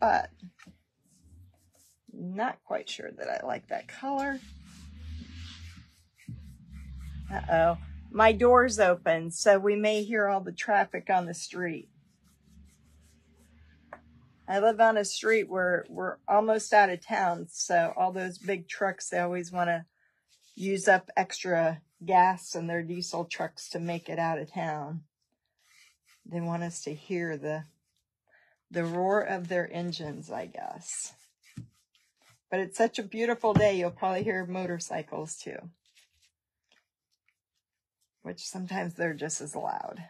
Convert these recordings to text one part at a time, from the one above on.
But not quite sure that I like that color. Uh-oh. My door's open, so we may hear all the traffic on the street. I live on a street where we're almost out of town, so all those big trucks, they always want to use up extra gas in their diesel trucks to make it out of town. They want us to hear the the roar of their engines, I guess. But it's such a beautiful day, you'll probably hear motorcycles too. Which sometimes they're just as loud.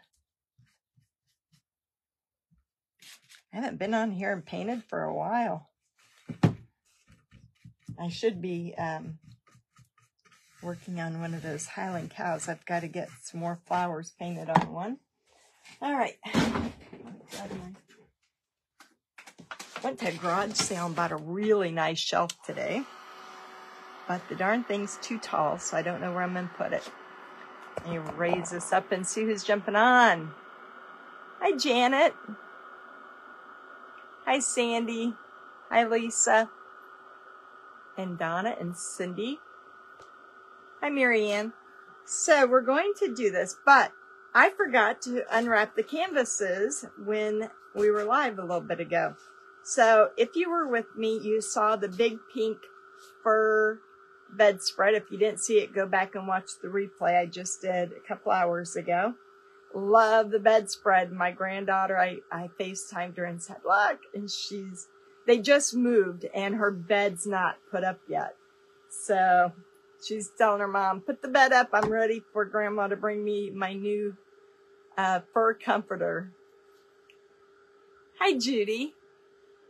I haven't been on here and painted for a while. I should be um, working on one of those Highland cows. I've got to get some more flowers painted on one. All right. Went to a garage sale and bought a really nice shelf today. But the darn thing's too tall, so I don't know where I'm going to put it. Let me raise this up and see who's jumping on. Hi, Janet. Hi, Sandy. Hi, Lisa. And Donna and Cindy. Hi, Marianne. So we're going to do this, but I forgot to unwrap the canvases when we were live a little bit ago. So if you were with me, you saw the big pink fur bedspread. If you didn't see it, go back and watch the replay I just did a couple hours ago love the bedspread. My granddaughter, I, I FaceTimed her and said, look, and she's, they just moved and her bed's not put up yet. So she's telling her mom, put the bed up. I'm ready for grandma to bring me my new uh, fur comforter. Hi, Judy.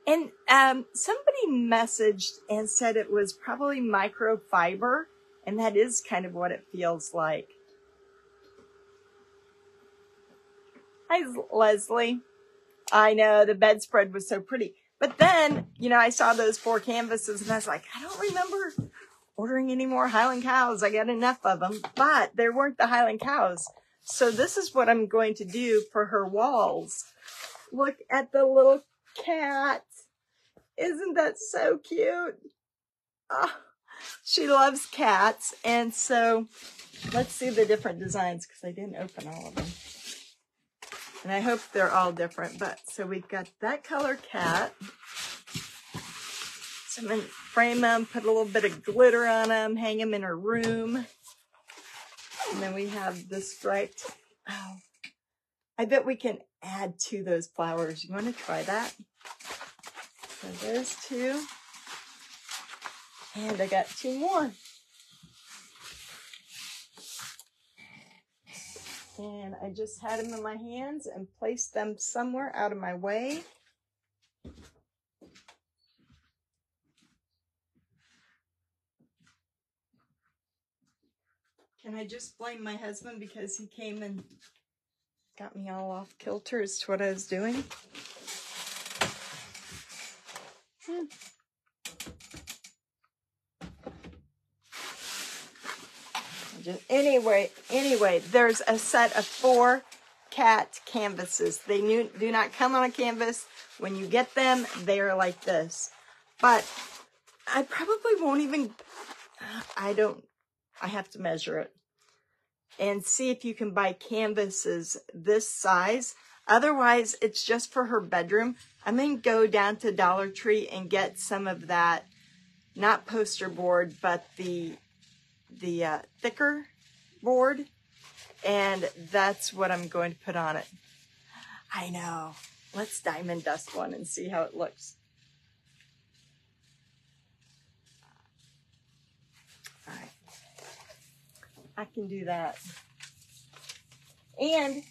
And um, somebody messaged and said it was probably microfiber, and that is kind of what it feels like. Hi, Leslie. I know the bedspread was so pretty. But then, you know, I saw those four canvases and I was like, I don't remember ordering any more Highland cows. I got enough of them, but there weren't the Highland cows. So this is what I'm going to do for her walls. Look at the little cat. Isn't that so cute? Oh, she loves cats. And so let's see the different designs because I didn't open all of them. And I hope they're all different. But so we've got that color cat. To frame them, put a little bit of glitter on them, hang them in her room. And then we have this striped. Oh, I bet we can add to those flowers. You want to try that? So there's two. And I got two more. And I just had them in my hands and placed them somewhere out of my way. Can I just blame my husband because he came and got me all off kilter as to what I was doing? Hmm. Just, anyway, anyway, there's a set of four cat canvases. They do not come on a canvas. When you get them, they are like this. But I probably won't even, I don't, I have to measure it and see if you can buy canvases this size. Otherwise, it's just for her bedroom. I'm going to go down to Dollar Tree and get some of that, not poster board, but the the uh, thicker board and that's what I'm going to put on it. I know. Let's diamond dust one and see how it looks. I can do that. And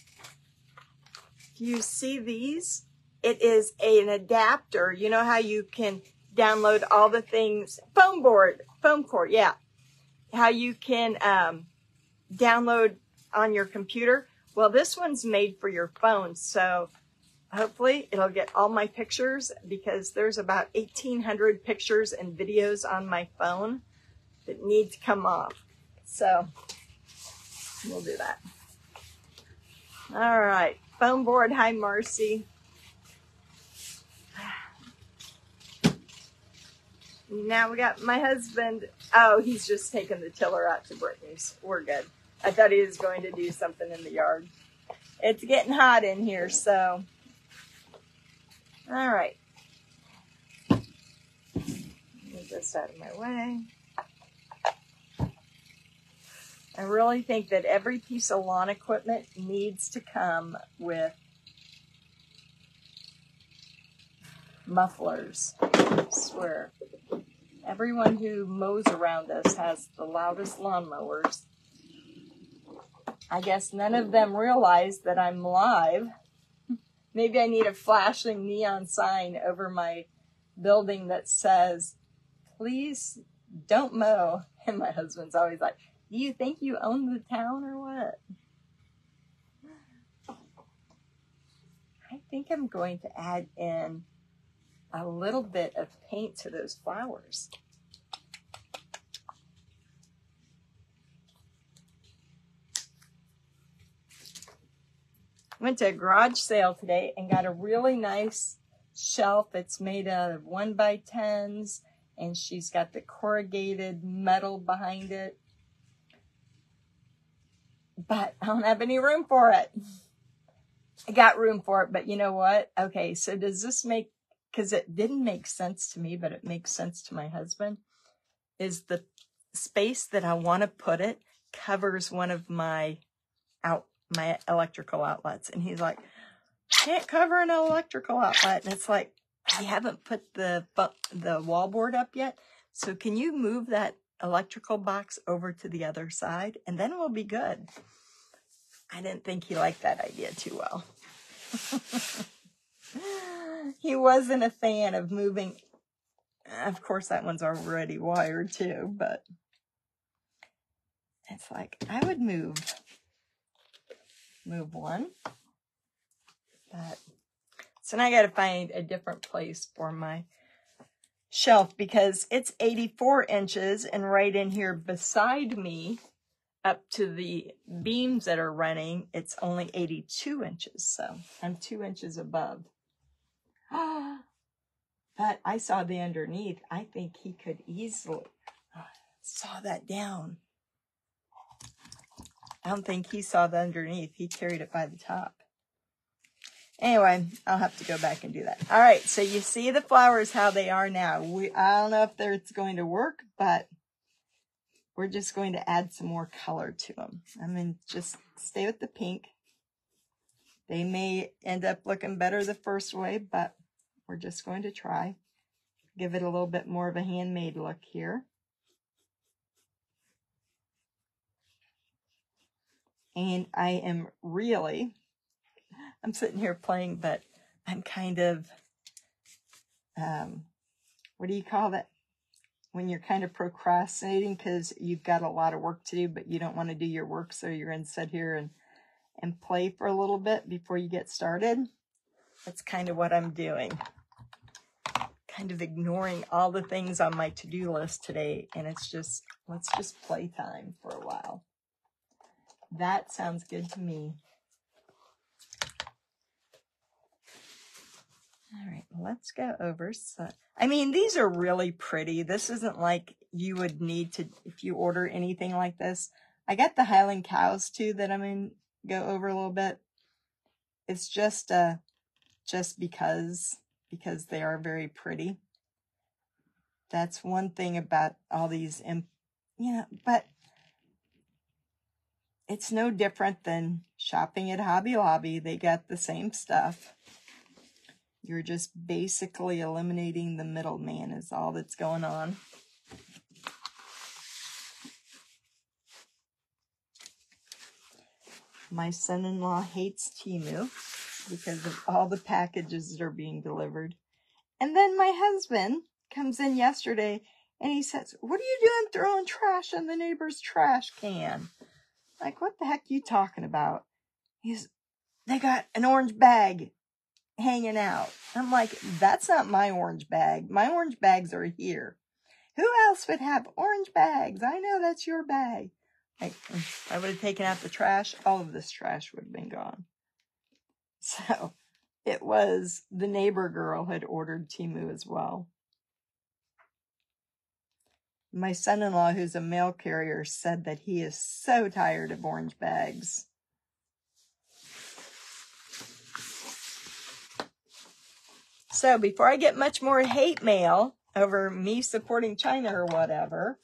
you see these? It is an adapter. You know how you can download all the things, foam board, foam core, yeah how you can um, download on your computer. Well, this one's made for your phone. So hopefully it'll get all my pictures because there's about 1800 pictures and videos on my phone that need to come off. So we'll do that. All right, foam board. Hi, Marcy. Now we got my husband. Oh, he's just taking the tiller out to Brittany's. We're good. I thought he was going to do something in the yard. It's getting hot in here, so. All right. Move this out of my way. I really think that every piece of lawn equipment needs to come with mufflers. I swear. Everyone who mows around us has the loudest lawnmowers. I guess none of them realize that I'm live. Maybe I need a flashing neon sign over my building that says, please don't mow. And my husband's always like, do you think you own the town or what? I think I'm going to add in a little bit of paint to those flowers. Went to a garage sale today and got a really nice shelf. It's made out of one by tens and she's got the corrugated metal behind it but I don't have any room for it. I got room for it, but you know what? Okay, so does this make, because it didn't make sense to me, but it makes sense to my husband, is the space that I want to put it covers one of my out my electrical outlets. And he's like, can't cover an electrical outlet. And it's like, I haven't put the the wallboard up yet. So can you move that electrical box over to the other side and then we'll be good. I didn't think he liked that idea too well. he wasn't a fan of moving. Of course, that one's already wired too, but it's like I would move, move one, but so now I got to find a different place for my shelf because it's 84 inches and right in here beside me up to the beams that are running, it's only 82 inches. So I'm two inches above. Ah, but I saw the underneath. I think he could easily uh, saw that down. I don't think he saw the underneath. He carried it by the top. Anyway, I'll have to go back and do that. All right, so you see the flowers how they are now. We I don't know if it's going to work, but we're just going to add some more color to them. I mean, just stay with the pink. They may end up looking better the first way, but we're just going to try. Give it a little bit more of a handmade look here. And I am really I'm sitting here playing, but I'm kind of, um, what do you call that? When you're kind of procrastinating because you've got a lot of work to do, but you don't want to do your work, so you're going to sit here and, and play for a little bit before you get started. That's kind of what I'm doing. Kind of ignoring all the things on my to-do list today, and it's just, let's just play time for a while. That sounds good to me. All right, let's go over. So, I mean, these are really pretty. This isn't like you would need to, if you order anything like this. I got the Highland cows too that I'm going to go over a little bit. It's just, uh, just because, because they are very pretty. That's one thing about all these, imp you know, but it's no different than shopping at Hobby Lobby. They got the same stuff. You're just basically eliminating the middleman is all that's going on. My son-in-law hates Temu because of all the packages that are being delivered. And then my husband comes in yesterday and he says, what are you doing throwing trash in the neighbor's trash can? Like, what the heck are you talking about? He's, they got an orange bag hanging out. I'm like, that's not my orange bag. My orange bags are here. Who else would have orange bags? I know that's your bag. Like, I would have taken out the trash. All of this trash would have been gone. So it was the neighbor girl had ordered Temu as well. My son-in-law, who's a mail carrier, said that he is so tired of orange bags. So before I get much more hate mail over me supporting China or whatever,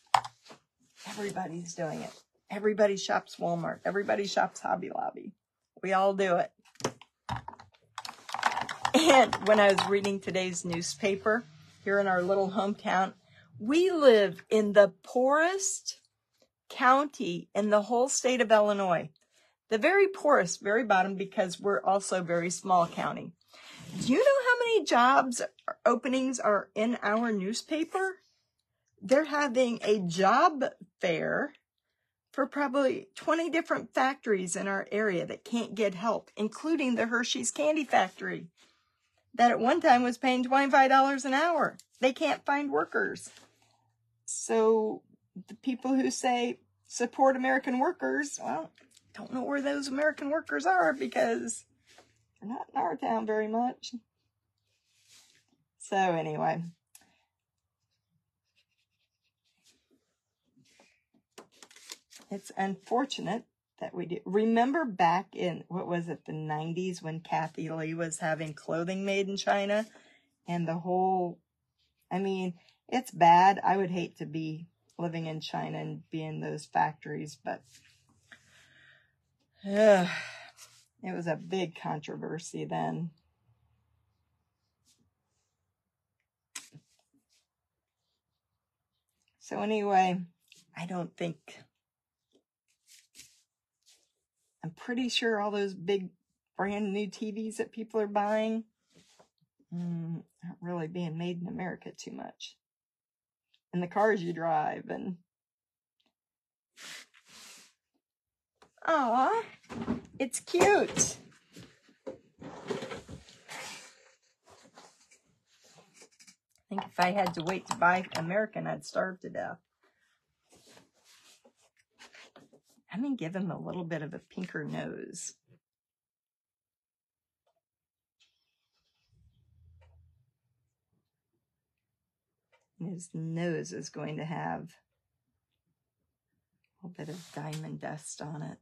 everybody's doing it. Everybody shops Walmart. Everybody shops Hobby Lobby. We all do it. And when I was reading today's newspaper here in our little hometown, we live in the poorest county in the whole state of Illinois. The very poorest, very bottom, because we're also a very small county. Do you know how many jobs openings are in our newspaper? They're having a job fair for probably 20 different factories in our area that can't get help, including the Hershey's Candy Factory that at one time was paying $25 an hour. They can't find workers. So the people who say support American workers, well, don't know where those American workers are because not in our town very much. So anyway. It's unfortunate that we do. Remember back in, what was it, the 90s when Kathie Lee was having clothing made in China? And the whole, I mean, it's bad. I would hate to be living in China and be in those factories, but uh, it was a big controversy then. So anyway, I don't think I'm pretty sure all those big brand new TVs that people are buying mm, aren't really being made in America too much. And the cars you drive and Aw, it's cute. I think if I had to wait to buy American, I'd starve to death. Going to give him a little bit of a pinker nose. his nose is going to have a little bit of diamond dust on it.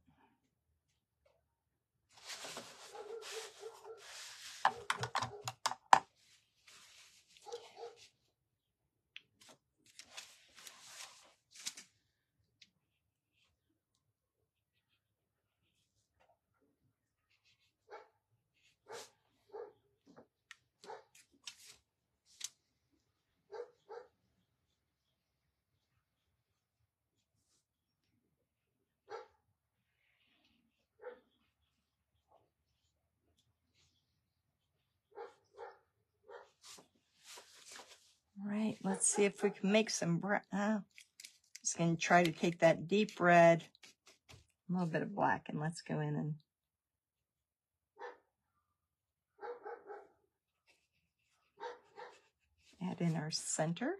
Right, let's see if we can make some brown. Uh, just going to try to take that deep red, a little bit of black, and let's go in and add in our center.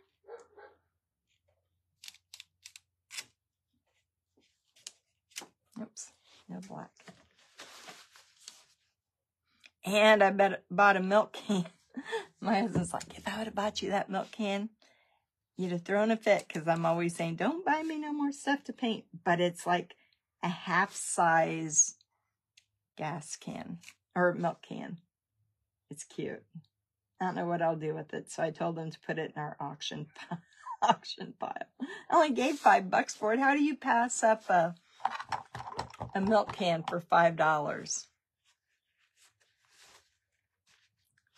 Oops, no black. And I bet, bought a milk can. My husband's like, if I would have bought you that milk can, you'd have thrown a fit because I'm always saying, don't buy me no more stuff to paint. But it's like a half size gas can or milk can. It's cute. I don't know what I'll do with it. So I told them to put it in our auction auction pile. I only gave five bucks for it. How do you pass up a, a milk can for five dollars?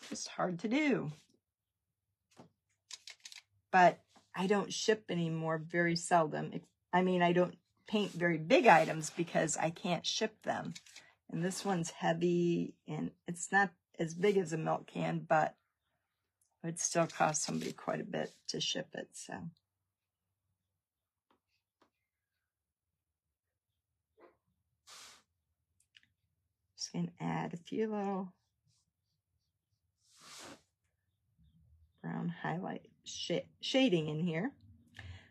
Just hard to do. But I don't ship anymore very seldom. I mean, I don't paint very big items because I can't ship them. And this one's heavy and it's not as big as a milk can, but it would still cost somebody quite a bit to ship it. So. Just going to add a few little highlight sh shading in here.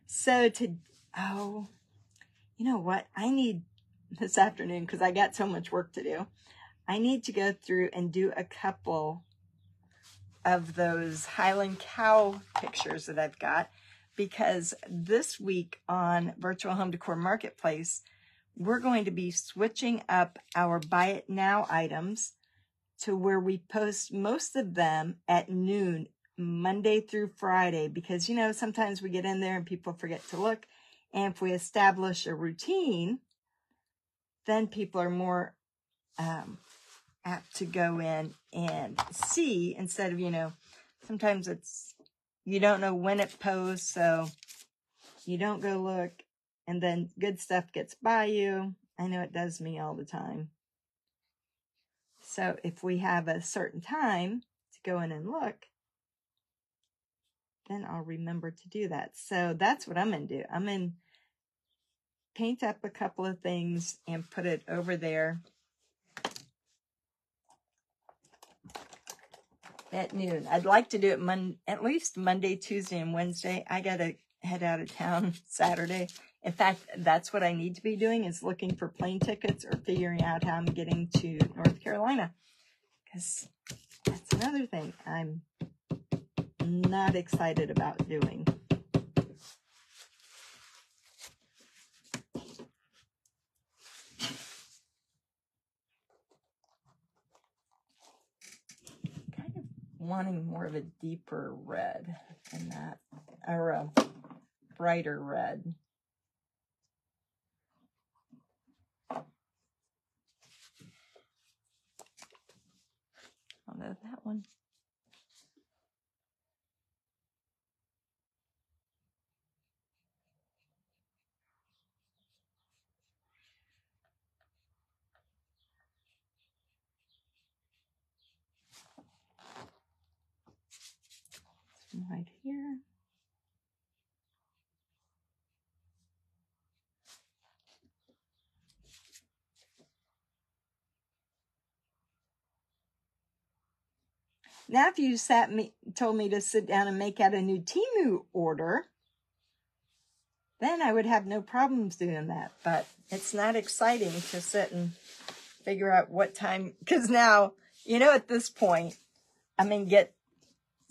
So to, oh, you know what? I need this afternoon because I got so much work to do. I need to go through and do a couple of those Highland cow pictures that I've got because this week on Virtual Home Decor Marketplace, we're going to be switching up our buy it now items to where we post most of them at noon, Monday through Friday, because, you know, sometimes we get in there and people forget to look. And if we establish a routine, then people are more um, apt to go in and see instead of, you know, sometimes it's, you don't know when it posts, so you don't go look and then good stuff gets by you. I know it does me all the time. So if we have a certain time to go in and look, then I'll remember to do that. So that's what I'm going to do. I'm going to paint up a couple of things and put it over there at noon. I'd like to do it mon- at least Monday, Tuesday, and Wednesday. I got to head out of town Saturday. In fact, that's what I need to be doing is looking for plane tickets or figuring out how I'm getting to North Carolina. Because that's another thing I'm not excited about doing. Kind of wanting more of a deeper red than that, or a brighter red. I'll that one. Right here. Now, if you sat me, told me to sit down and make out a new Temu order, then I would have no problems doing that. But it's not exciting to sit and figure out what time, because now, you know, at this point, I'm to get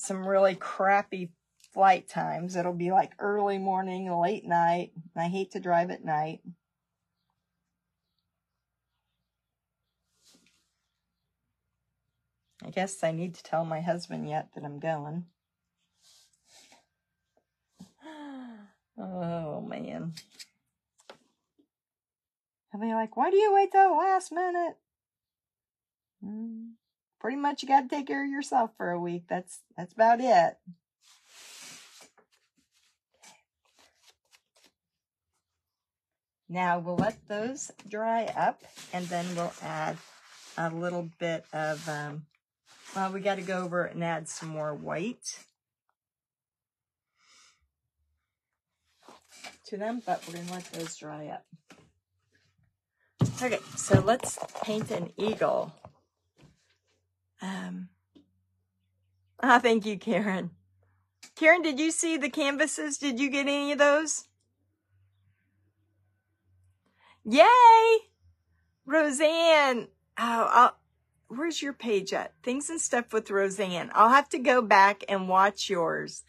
some really crappy flight times. It'll be like early morning, late night. I hate to drive at night. I guess I need to tell my husband yet that I'm going. Oh, man. I'll be like, why do you wait till the last minute? Mm, pretty much you got to take care of yourself for a week. That's, that's about it. Now we'll let those dry up and then we'll add a little bit of um, well, we got to go over and add some more white to them, but we're going to let those dry up. Okay, so let's paint an eagle. Um, ah, thank you, Karen. Karen, did you see the canvases? Did you get any of those? Yay! Roseanne. Oh, I'll, where's your page at? Things and stuff with Roseanne. I'll have to go back and watch yours.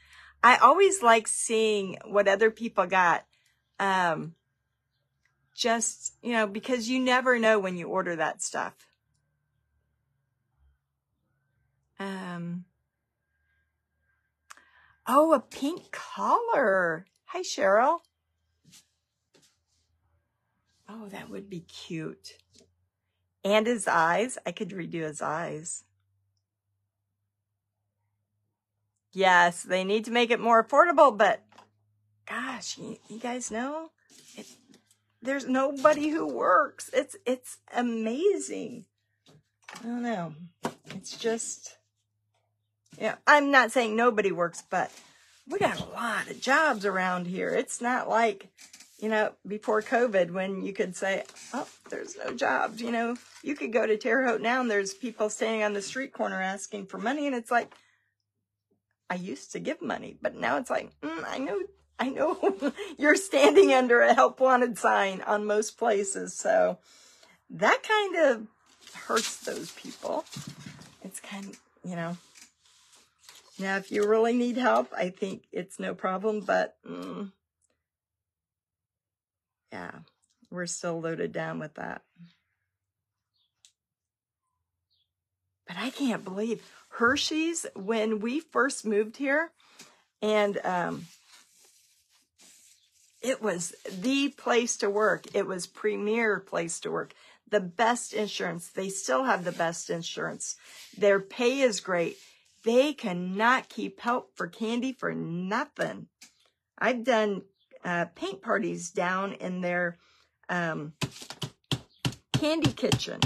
I always like seeing what other people got. Um, just, you know, because you never know when you order that stuff. Um, oh, a pink collar. Hi, Cheryl. Oh, that would be cute. And his eyes. I could redo his eyes. Yes, they need to make it more affordable, but gosh, you, you guys know, it, there's nobody who works. It's, it's amazing. I don't know. It's just, yeah, I'm not saying nobody works, but we got a lot of jobs around here. It's not like you know, before COVID when you could say, oh, there's no jobs. You know, you could go to Terre Haute now and there's people standing on the street corner asking for money. And it's like, I used to give money, but now it's like, mm, I know, I know you're standing under a help wanted sign on most places. So that kind of hurts those people. It's kind of, you know. Now, if you really need help, I think it's no problem, but mm, yeah, we're still loaded down with that. But I can't believe Hershey's, when we first moved here, and um, it was the place to work. It was premier place to work. The best insurance. They still have the best insurance. Their pay is great. They cannot keep help for candy for nothing. I've done uh, paint parties down in their um, candy kitchen.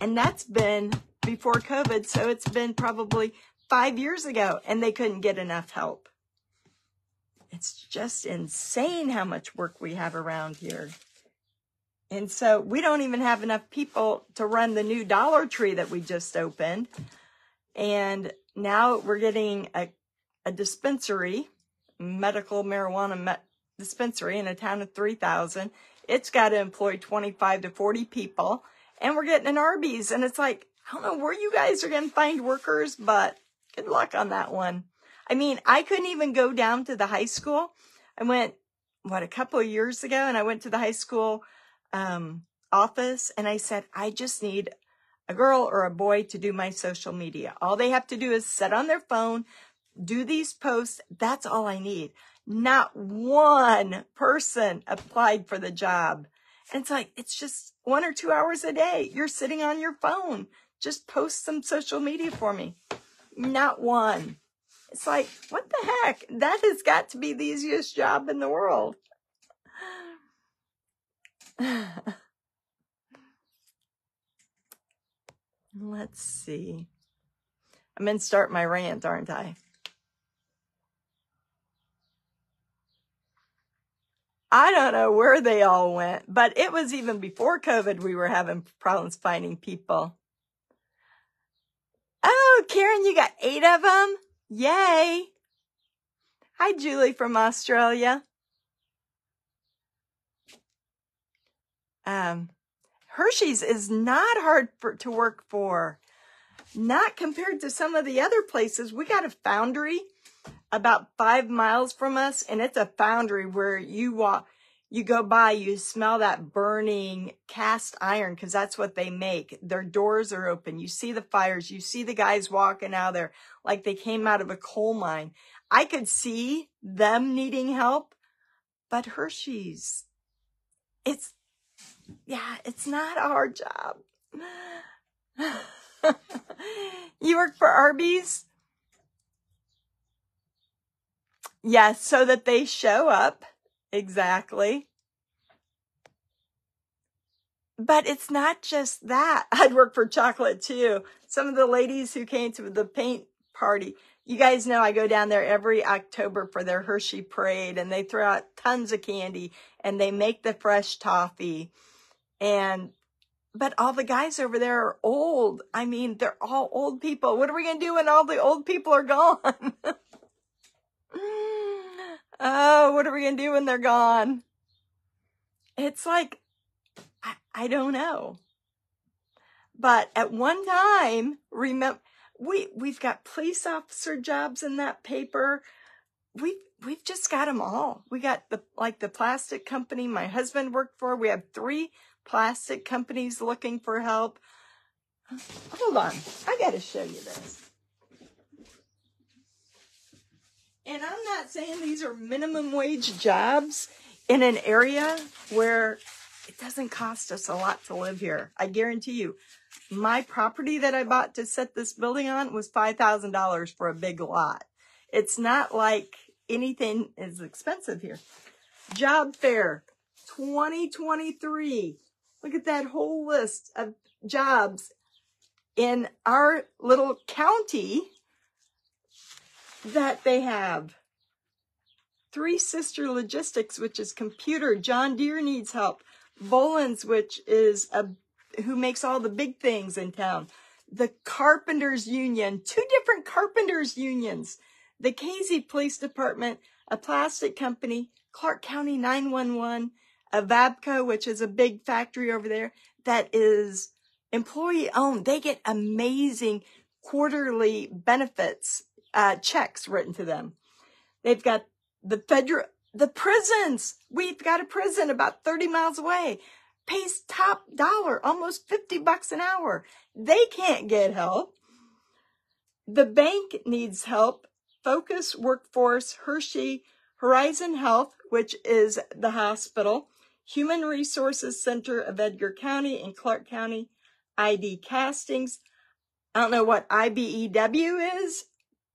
And that's been before COVID, so it's been probably five years ago, and they couldn't get enough help. It's just insane how much work we have around here. And so we don't even have enough people to run the new Dollar Tree that we just opened. And now we're getting a, a dispensary, medical marijuana me- dispensary in a town of 3,000. It's got to employ 25 to 40 people. And we're getting an Arby's. And it's like, I don't know where you guys are going to find workers, but good luck on that one. I mean, I couldn't even go down to the high school. I went, what, a couple of years ago, and I went to the high school um, office and I said, I just need a girl or a boy to do my social media. All they have to do is sit on their phone, do these posts. That's all I need. Not one person applied for the job. And it's like, it's just one or two hours a day. You're sitting on your phone. Just post some social media for me. Not one. It's like, what the heck? That has got to be the easiest job in the world. Let's see. I'm going to start my rant, aren't I? I don't know where they all went, but it was even before COVID we were having problems finding people. Oh, Karen, you got eight of them? Yay! Hi, Julie from Australia. Um, Hershey's is not hard for, to work for. Not compared to some of the other places. We got a foundry about five miles from us, and it's a foundry where you walk, you go by, you smell that burning cast iron because that's what they make. Their doors are open. You see the fires. You see the guys walking out there like they came out of a coal mine. I could see them needing help, but Hershey's, it's yeah, it's not a hard job. you work for Arby's? Yes, so that they show up. Exactly. But it's not just that. I'd work for chocolate too. Some of the ladies who came to the paint party, you guys know I go down there every October for their Hershey parade and they throw out tons of candy and they make the fresh toffee and, but all the guys over there are old. I mean, they're all old people. What are we going to do when all the old people are gone? oh, what are we going to do when they're gone? It's like, I, I don't know. But at one time, remember, we, we've got police officer jobs in that paper. We've, we've just got them all. We got the, like the plastic company my husband worked for. We have three plastic companies looking for help. Hold on. I got to show you this. And I'm not saying these are minimum wage jobs in an area where it doesn't cost us a lot to live here. I guarantee you, my property that I bought to set this building on was $5,000 for a big lot. It's not like anything is expensive here. Job fair 2023. Look at that whole list of jobs in our little county that they have. Three Sister Logistics, which is computer. John Deere needs help. Bolins, which is a who makes all the big things in town. The Carpenters Union, two different Carpenters Unions. The Casey Police Department, a plastic company, Clark County 911, Avabco, which is a big factory over there that is employee owned. They get amazing quarterly benefits, uh, checks written to them. They've got the federal, the prisons. We've got a prison about 30 miles away. Pays top dollar, almost 50 bucks an hour. They can't get help. The bank needs help. Focus Workforce, Hershey, Horizon Health, which is the hospital, Human Resources Center of Edgar County and Clark County, ID Castings. I don't know what IBEW is,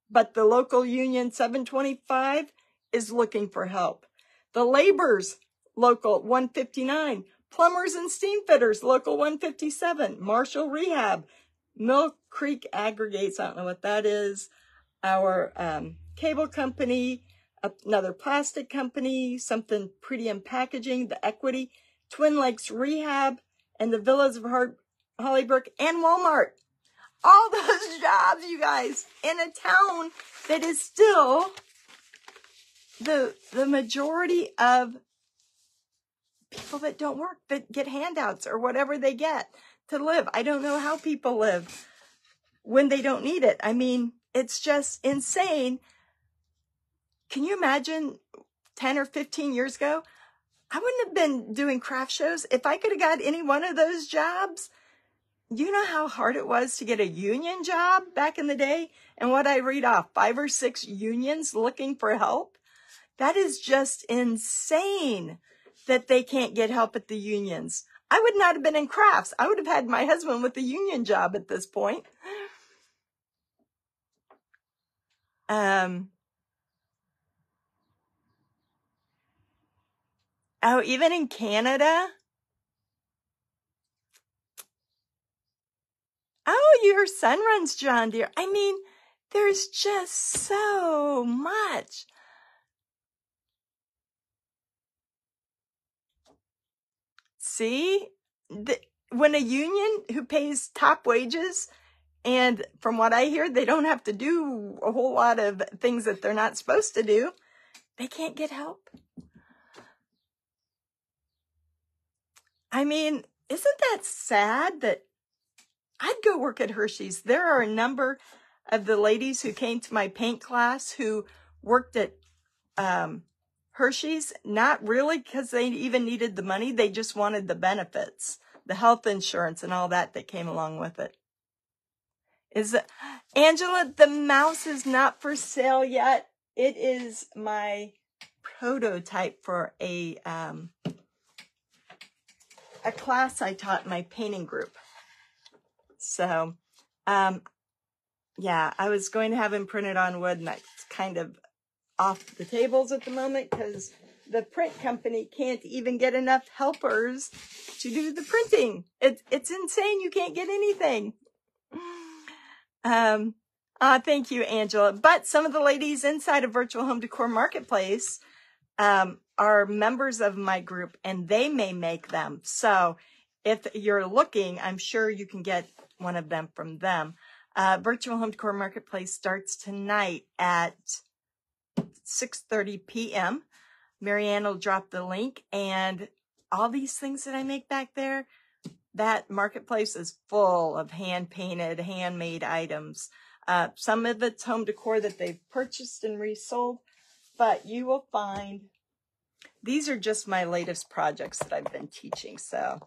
but the local union 725 is looking for help. The labor's local 159, plumbers and steam fitters, local 157, Marshall Rehab, Mill Creek Aggregates, I don't know what that is, our um, cable company, another plastic company, something pretty in packaging, the Equity, Twin Lakes Rehab, and the Villas of Hollybrook, and Walmart. All those jobs, you guys, in a town that is still the the majority of people that don't work that get handouts or whatever they get to live. I don't know how people live when they don't need it. I mean, it's just insane. Can you imagine 10 or 15 years ago? I wouldn't have been doing craft shows. If I could have got any one of those jobs, you know how hard it was to get a union job back in the day? And what I read off, five or six unions looking for help? That is just insane that they can't get help at the unions. I would not have been in crafts. I would have had my husband with a union job at this point. Um, oh, even in Canada, Oh, your son runs John Deere. I mean, there's just so much. See, the, when a union who pays top wages, and from what I hear, they don't have to do a whole lot of things that they're not supposed to do, they can't get help. I mean, isn't that sad that I'd go work at Hershey's. There are a number of the ladies who came to my paint class who worked at um, Hershey's, not really because they even needed the money. They just wanted the benefits, the health insurance and all that that came along with it. Is it, Angela, the mouse is not for sale yet. It is my prototype for a, um, a class I taught in my painting group. So, um, yeah, I was going to have him printed on wood and that's kind of off the tables at the moment because the print company can't even get enough helpers to do the printing. It's, it's insane. You can't get anything. Um, uh, thank you, Angela. But some of the ladies inside of Virtual Home Decor Marketplace, um, are members of my group and they may make them. So if you're looking, I'm sure you can get one of them from them. Uh, Virtual Home Decor Marketplace starts tonight at 6.30 p.m. Marianne will drop the link and all these things that I make back there, that marketplace is full of hand painted, handmade items. Uh, some of it's home decor that they've purchased and resold, but you will find these are just my latest projects that I've been teaching. So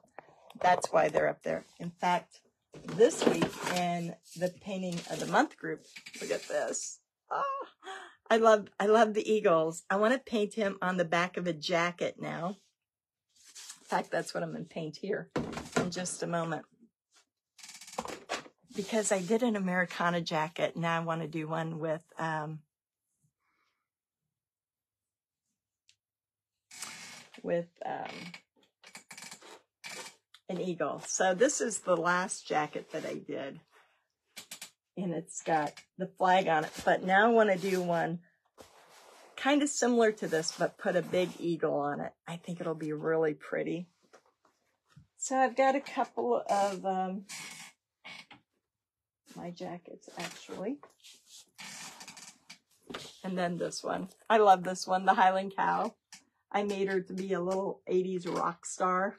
that's why they're up there. In fact, this week in the painting of the month group. Look at this. Oh, I love, I love the eagles. I want to paint him on the back of a jacket now. In fact, that's what I'm going to paint here in just a moment. Because I did an Americana jacket. Now I want to do one with, um, with, um, an eagle. So this is the last jacket that I did. And it's got the flag on it. But now I want to do one kind of similar to this, but put a big eagle on it. I think it'll be really pretty. So I've got a couple of um, my jackets, actually. And then this one. I love this one, the Highland Cow. I made her to be a little 80s rock star.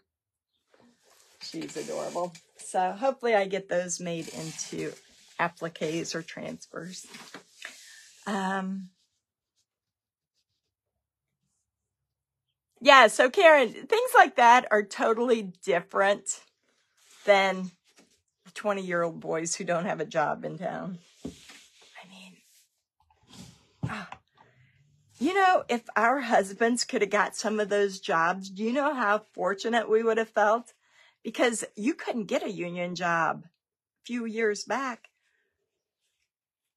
She's adorable. So hopefully I get those made into appliques or transfers. Um, yeah, so Karen, things like that are totally different than 20 year old boys who don't have a job in town. I mean, oh, you know, if our husbands could have got some of those jobs, do you know how fortunate we would have felt? Because you couldn't get a union job a few years back.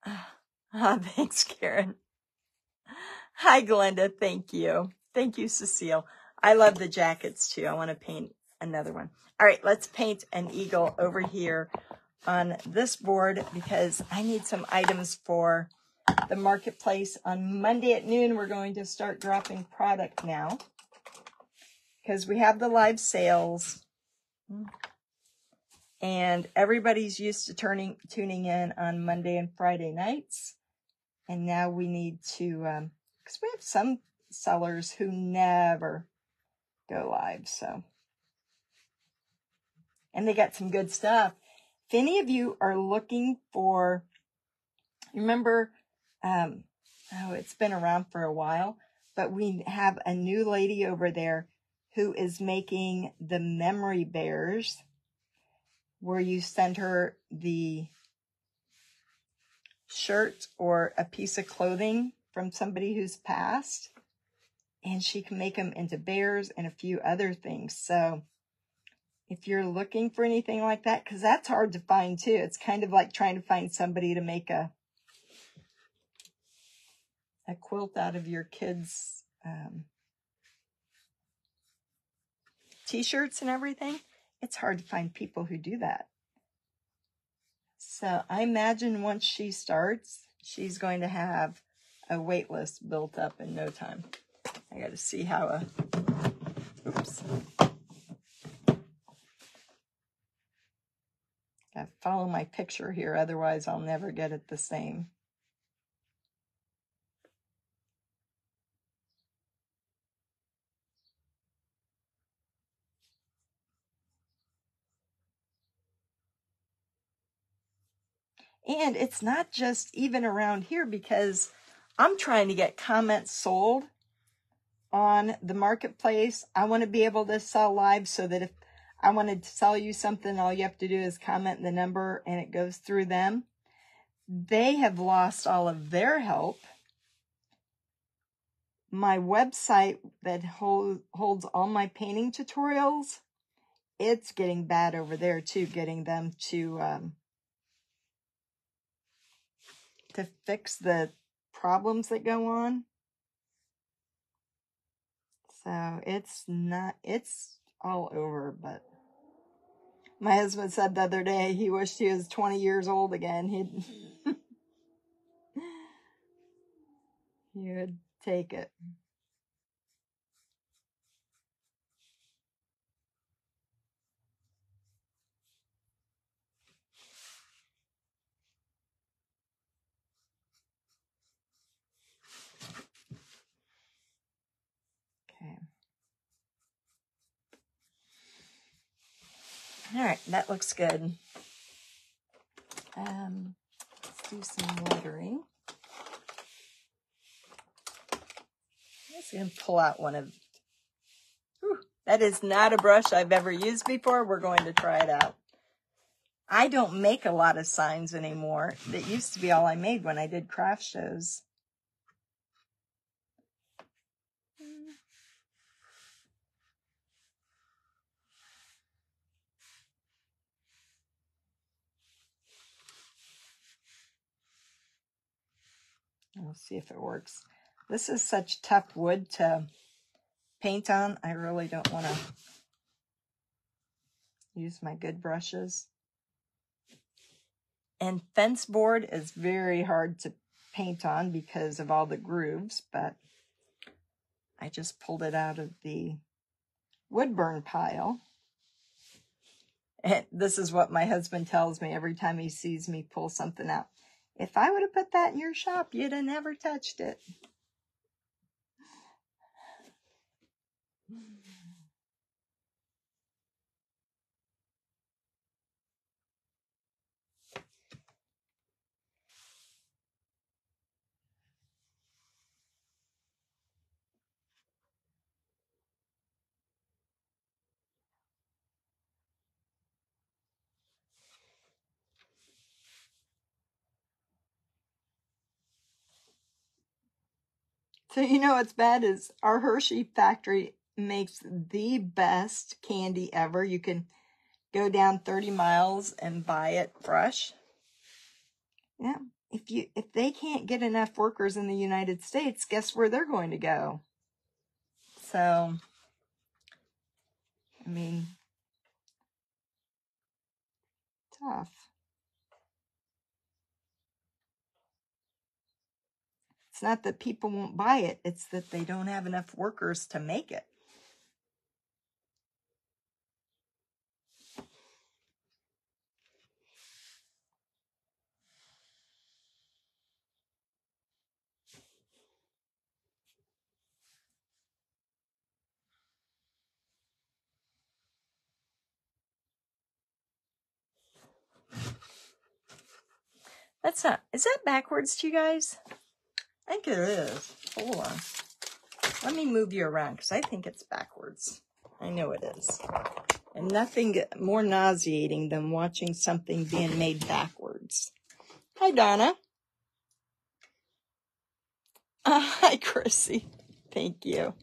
Oh, thanks, Karen. Hi, Glenda. Thank you. Thank you, Cecile. I love the jackets too. I want to paint another one. All right, let's paint an eagle over here on this board because I need some items for the marketplace. On Monday at noon, we're going to start dropping product now because we have the live sales and everybody's used to turning tuning in on Monday and Friday nights. And now we need to, um, because we have some sellers who never go live. So, and they got some good stuff. If any of you are looking for, remember, um, oh, it's been around for a while, but we have a new lady over there who is making the memory bears where you send her the shirt or a piece of clothing from somebody who's passed and she can make them into bears and a few other things. So if you're looking for anything like that, because that's hard to find too. It's kind of like trying to find somebody to make a a quilt out of your kids' um, t-shirts and everything. It's hard to find people who do that. So I imagine once she starts, she's going to have a wait list built up in no time. I got to see how a, oops. Got to follow my picture here, otherwise I'll never get it the same. And it's not just even around here because I'm trying to get CommentSold on the marketplace. I want to be able to sell live so that if I wanted to sell you something, all you have to do is comment the number and it goes through them. They have lost all of their help. My website that hold, holds all my painting tutorials, it's getting bad over there too, getting them to um, to fix the problems that go on. So it's not, it's all over, but my husband said the other day he wished he was 20 years old again. He'd, he would take it. All right, that looks good. Um, let's do some lettering. I'm just going to pull out one of, whew, that is not a brush I've ever used before. We're going to try it out. I don't make a lot of signs anymore. That used to be all I made when I did craft shows. We'll see if it works. This is such tough wood to paint on. I really don't want to use my good brushes. And fence board is very hard to paint on because of all the grooves, but I just pulled it out of the wood burn pile. And this is what my husband tells me every time he sees me pull something out. If I would have put that in your shop, you'd have never touched it. So you know what's bad is our Hershey factory makes the best candy ever. You can go down 30 miles and buy it fresh. Yeah. If you if they can't get enough workers in the United States, guess where they're going to go? So I mean tough. It's not that people won't buy it, it's that they don't have enough workers to make it. That's not, is that backwards to you guys? I think it is. Hold on. Let me move you around because I think it's backwards. I know it is. And nothing more nauseating than watching something being made backwards. Hi, Donna. Uh, hi, Chrissy. Thank you.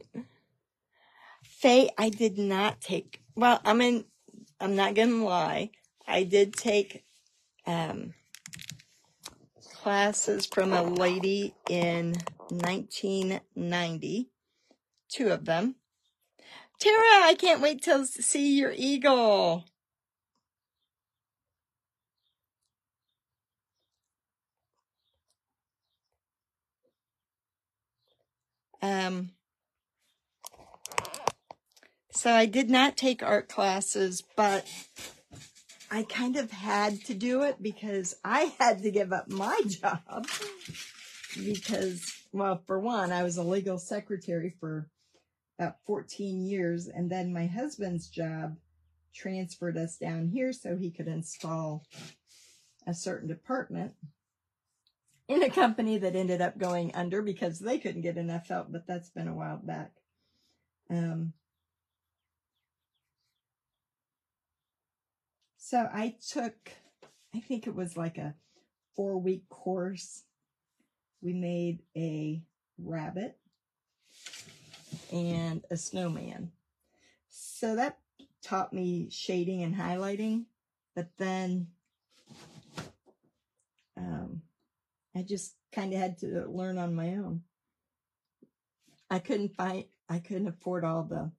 Faye, I did not take, well, I'm in, I'm not going to lie. I did take, um, classes from a lady in 1990, two of them. Tara, I can't wait to see your eagle. Um, so I did not take art classes, but I kind of had to do it because I had to give up my job because, well, for one, I was a legal secretary for about 14 years. And then my husband's job transferred us down here so he could install a certain department in a company that ended up going under because they couldn't get enough help, but that's been a while back. Um, So I took, I think it was like a four week course. We made a rabbit and a snowman. So that taught me shading and highlighting, but then um, I just kind of had to learn on my own. I couldn't find, I couldn't afford all the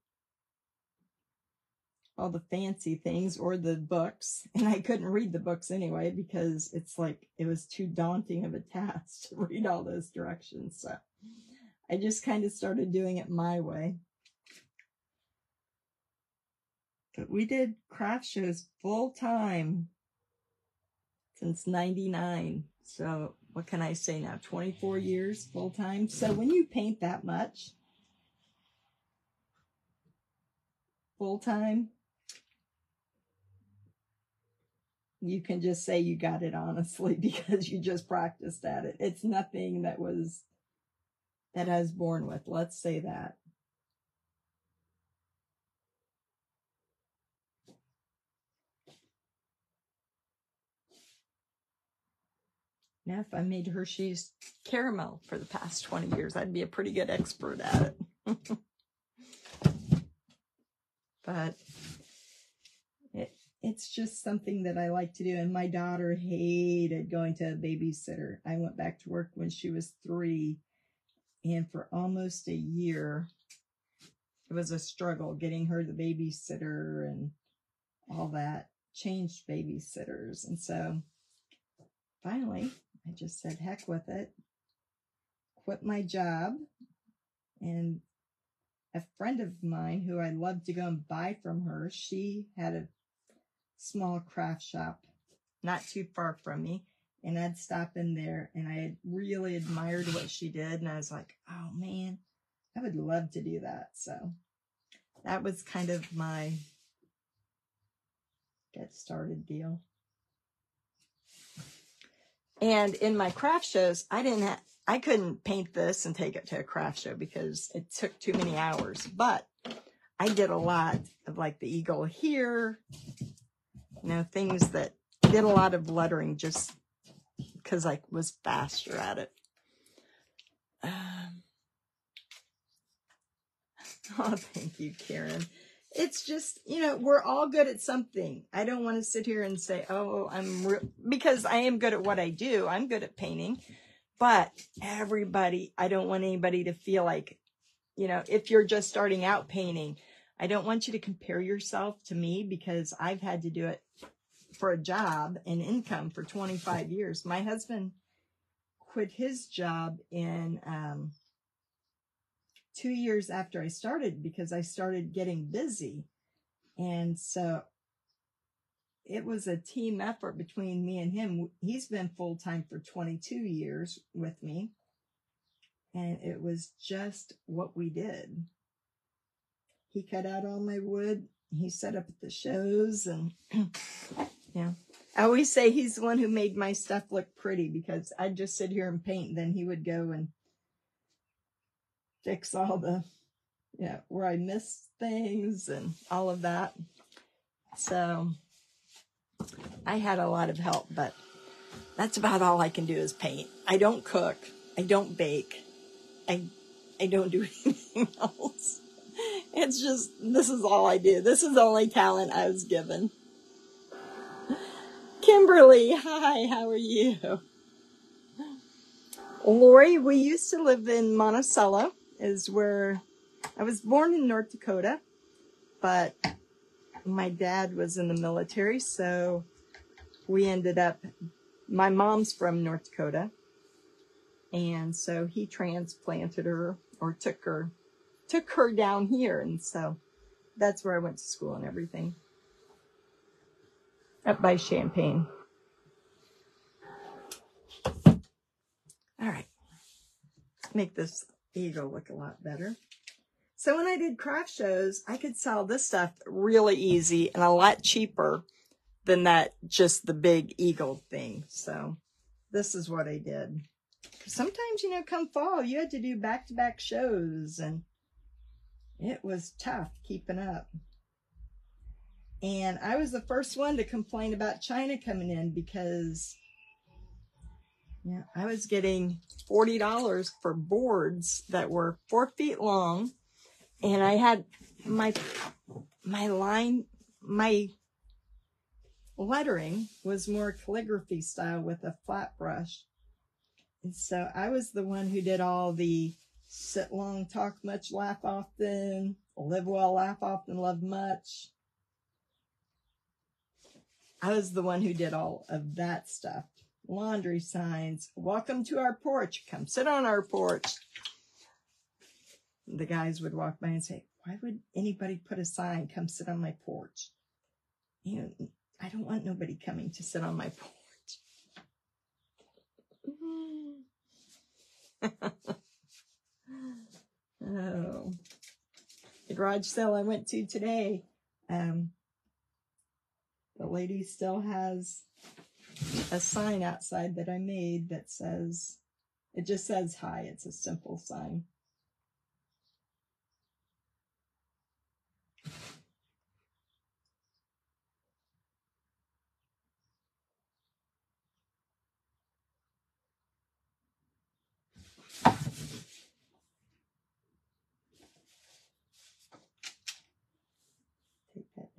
all the fancy things or the books. And I couldn't read the books anyway because it's like it was too daunting of a task to read all those directions. So I just kind of started doing it my way. But we did craft shows full time since 99. So what can I say now? 24 years full time. So when you paint that much full time, you can just say you got it honestly because you just practiced at it. It's nothing that was, that I was born with. Let's say that. Now, if I made Hershey's caramel for the past 20 years, I'd be a pretty good expert at it. but it's just something that I like to do. And my daughter hated going to a babysitter. I went back to work when she was three. And for almost a year, it was a struggle getting her the babysitter and all that. Changed babysitters. And so finally, I just said, heck with it. Quit my job. And a friend of mine who I loved to go and buy from her, she had a small craft shop not too far from me. And I'd stop in there and I had really admired what she did. And I was like, oh man, I would love to do that. So that was kind of my get started deal. And in my craft shows, I didn't have, I couldn't paint this and take it to a craft show because it took too many hours. But I did a lot of like the eagle here know, things that did a lot of lettering just because I was faster at it. Um, Oh, thank you, Karen. It's just, you know, we're all good at something. I don't want to sit here and say, oh, I'm because I am good at what I do. I'm good at painting, but everybody, I don't want anybody to feel like, you know, if you're just starting out painting, I don't want you to compare yourself to me because I've had to do it for a job and income for 25 years. My husband quit his job in um, two years after I started because I started getting busy. And so it was a team effort between me and him. He's been full time for 22 years with me. And it was just what we did. He cut out all my wood. He set up the shows and yeah. I always say he's the one who made my stuff look pretty because I'd just sit here and paint. And then he would go and fix all the, yeah, where I missed things and all of that. So I had a lot of help, but that's about all I can do is paint. I don't cook. I don't bake. I, I don't do anything else. It's just, this is all I do. This is the only talent I was given. Kimberly, hi, how are you? Lori, we used to live in Monticello, is where I was born in North Dakota, but my dad was in the military, so we ended up, my mom's from North Dakota, and so he transplanted her or took her, took her down here, and so that's where I went to school and everything up by Champaign. All right. Make this eagle look a lot better. So when I did craft shows, I could sell this stuff really easy and a lot cheaper than that just the big eagle thing. So this is what I did. Sometimes, you know, come fall, you had to do back-to-back -back shows and it was tough keeping up. And I was the first one to complain about China coming in because yeah, I was getting $40 for boards that were four feet long. And I had my, my line, my lettering was more calligraphy style with a flat brush. And so I was the one who did all the sit long, talk much, laugh often, live well, laugh often, love much. I was the one who did all of that stuff. Laundry signs. Welcome to our porch. Come sit on our porch. The guys would walk by and say, why would anybody put a sign, come sit on my porch? You know, I don't want nobody coming to sit on my porch. oh, the garage sale I went to today, um, the lady still has a sign outside that I made that says, it just says hi. It's a simple sign. Take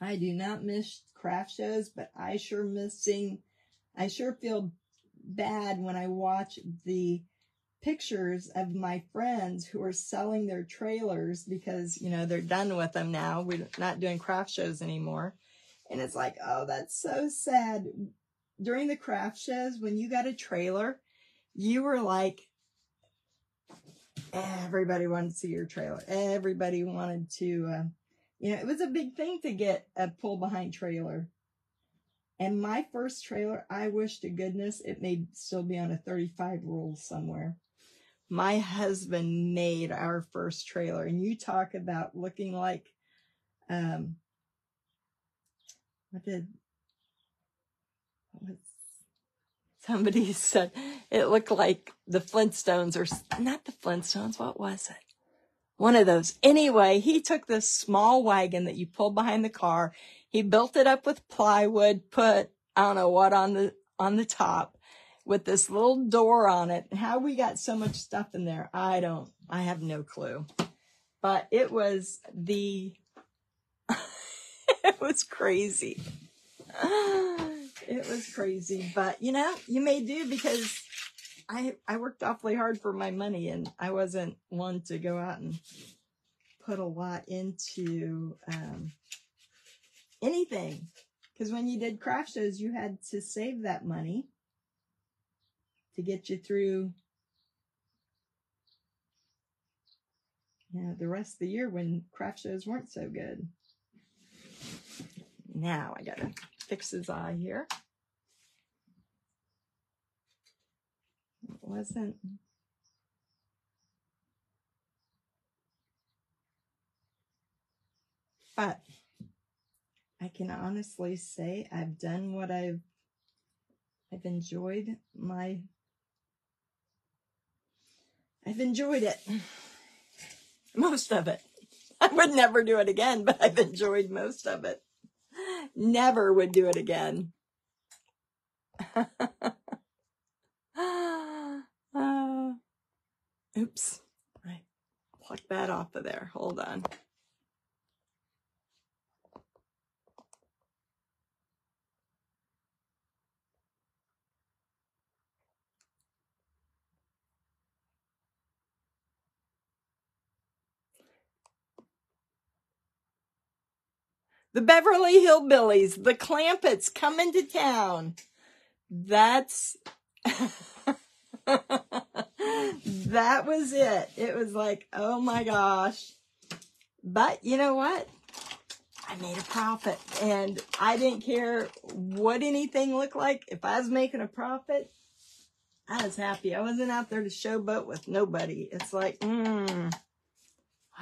I do not miss craft shows, but I sure missing, I sure feel bad when I watch the pictures of my friends who are selling their trailers because, you know, they're done with them now. We're not doing craft shows anymore. And it's like, oh, that's so sad. During the craft shows, when you got a trailer, you were like, everybody wanted to see your trailer. Everybody wanted to, uh, you know, it was a big thing to get a pull behind trailer. And my first trailer, I wish to goodness it may still be on a 35 rule somewhere. My husband made our first trailer, and you talk about looking like, um, what did, what, somebody said it looked like the Flintstones, or not the Flintstones, what was it? One of those. Anyway, he took this small wagon that you pull behind the car. He built it up with plywood, put, I don't know what on the, on the top with this little door on it. How we got so much stuff in there, I don't, I have no clue. But it was the, it was crazy. It was crazy, but you know, you may do because I I worked awfully hard for my money and I wasn't one to go out and put a lot into um, anything. Because when you did craft shows, you had to save that money to get you through you know, the rest of the year when craft shows weren't so good. Now I gotta fix his eye here. It wasn't. But I can honestly say I've done what I've I've enjoyed my I've enjoyed it. Most of it. I would never do it again, but I've enjoyed most of it. Never would do it again. uh, oops. I pluck that off of there. Hold on. The Beverly Hillbillies, the Clampetts coming to town. That's that was it. It was like, oh my gosh. But you know what? I made a profit and I didn't care what anything looked like. If I was making a profit, I was happy. I wasn't out there to showboat with nobody. It's like, mm,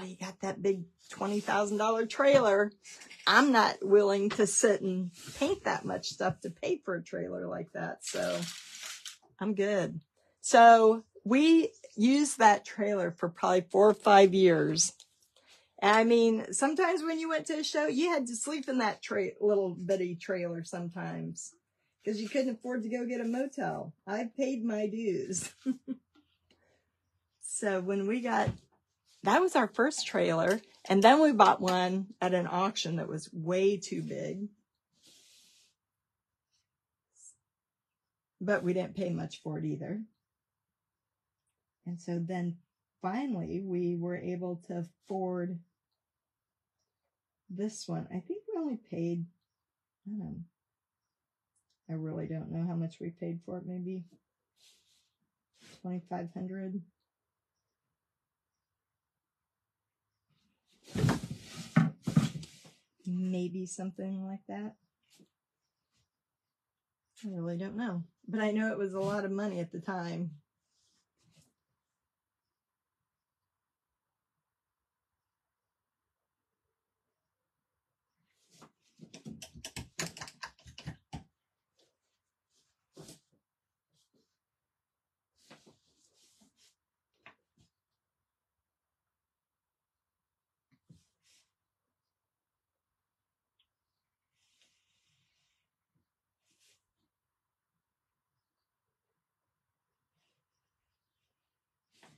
you got that big $20,000 trailer. I'm not willing to sit and paint that much stuff to pay for a trailer like that. So I'm good. So we used that trailer for probably four or five years. I mean, sometimes when you went to a show, you had to sleep in that tra- little bitty trailer sometimes because you couldn't afford to go get a motel. I paid my dues. so when we got that was our first trailer. And then we bought one at an auction that was way too big. But we didn't pay much for it either. And so then finally we were able to afford this one. I think we only paid, I don't know. I really don't know how much we paid for it. Maybe 2500 Maybe something like that. I really don't know. But I know it was a lot of money at the time.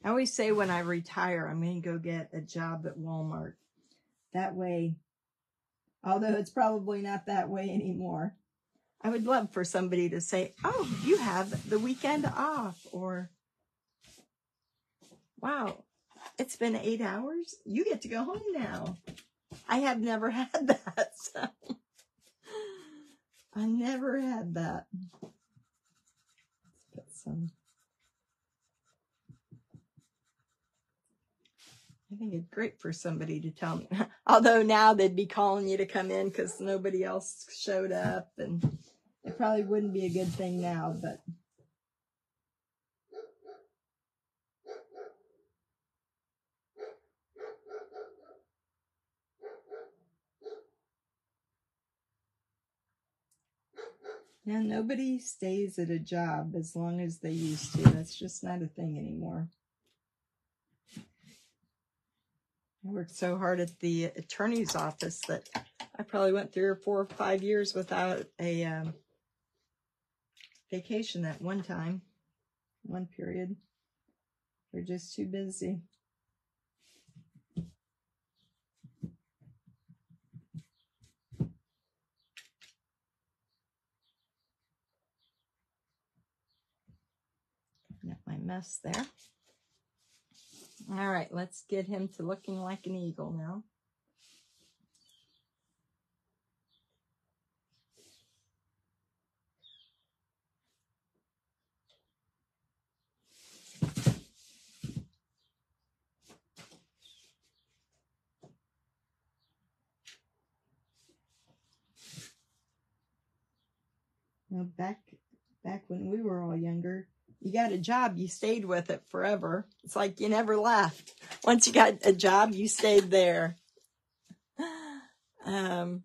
I always say when I retire, I'm going to go get a job at Walmart. That way, although it's probably not that way anymore, I would love for somebody to say, Oh, you have the weekend off, or Wow, it's been eight hours. You get to go home now. I have never had that. So. I never had that. Let's put some I think it's great for somebody to tell me. Although now they'd be calling you to come in because nobody else showed up, and it probably wouldn't be a good thing now, but. Now, nobody stays at a job as long as they used to. That's just not a thing anymore. I worked so hard at the attorney's office that I probably went three or four or five years without a um, vacation at one time, one period. We're just too busy. My mess there. All right, let's get him to looking like an eagle now. Know, back back when we were all younger, you got a job, you stayed with it forever. It's like you never left. Once you got a job, you stayed there. Um,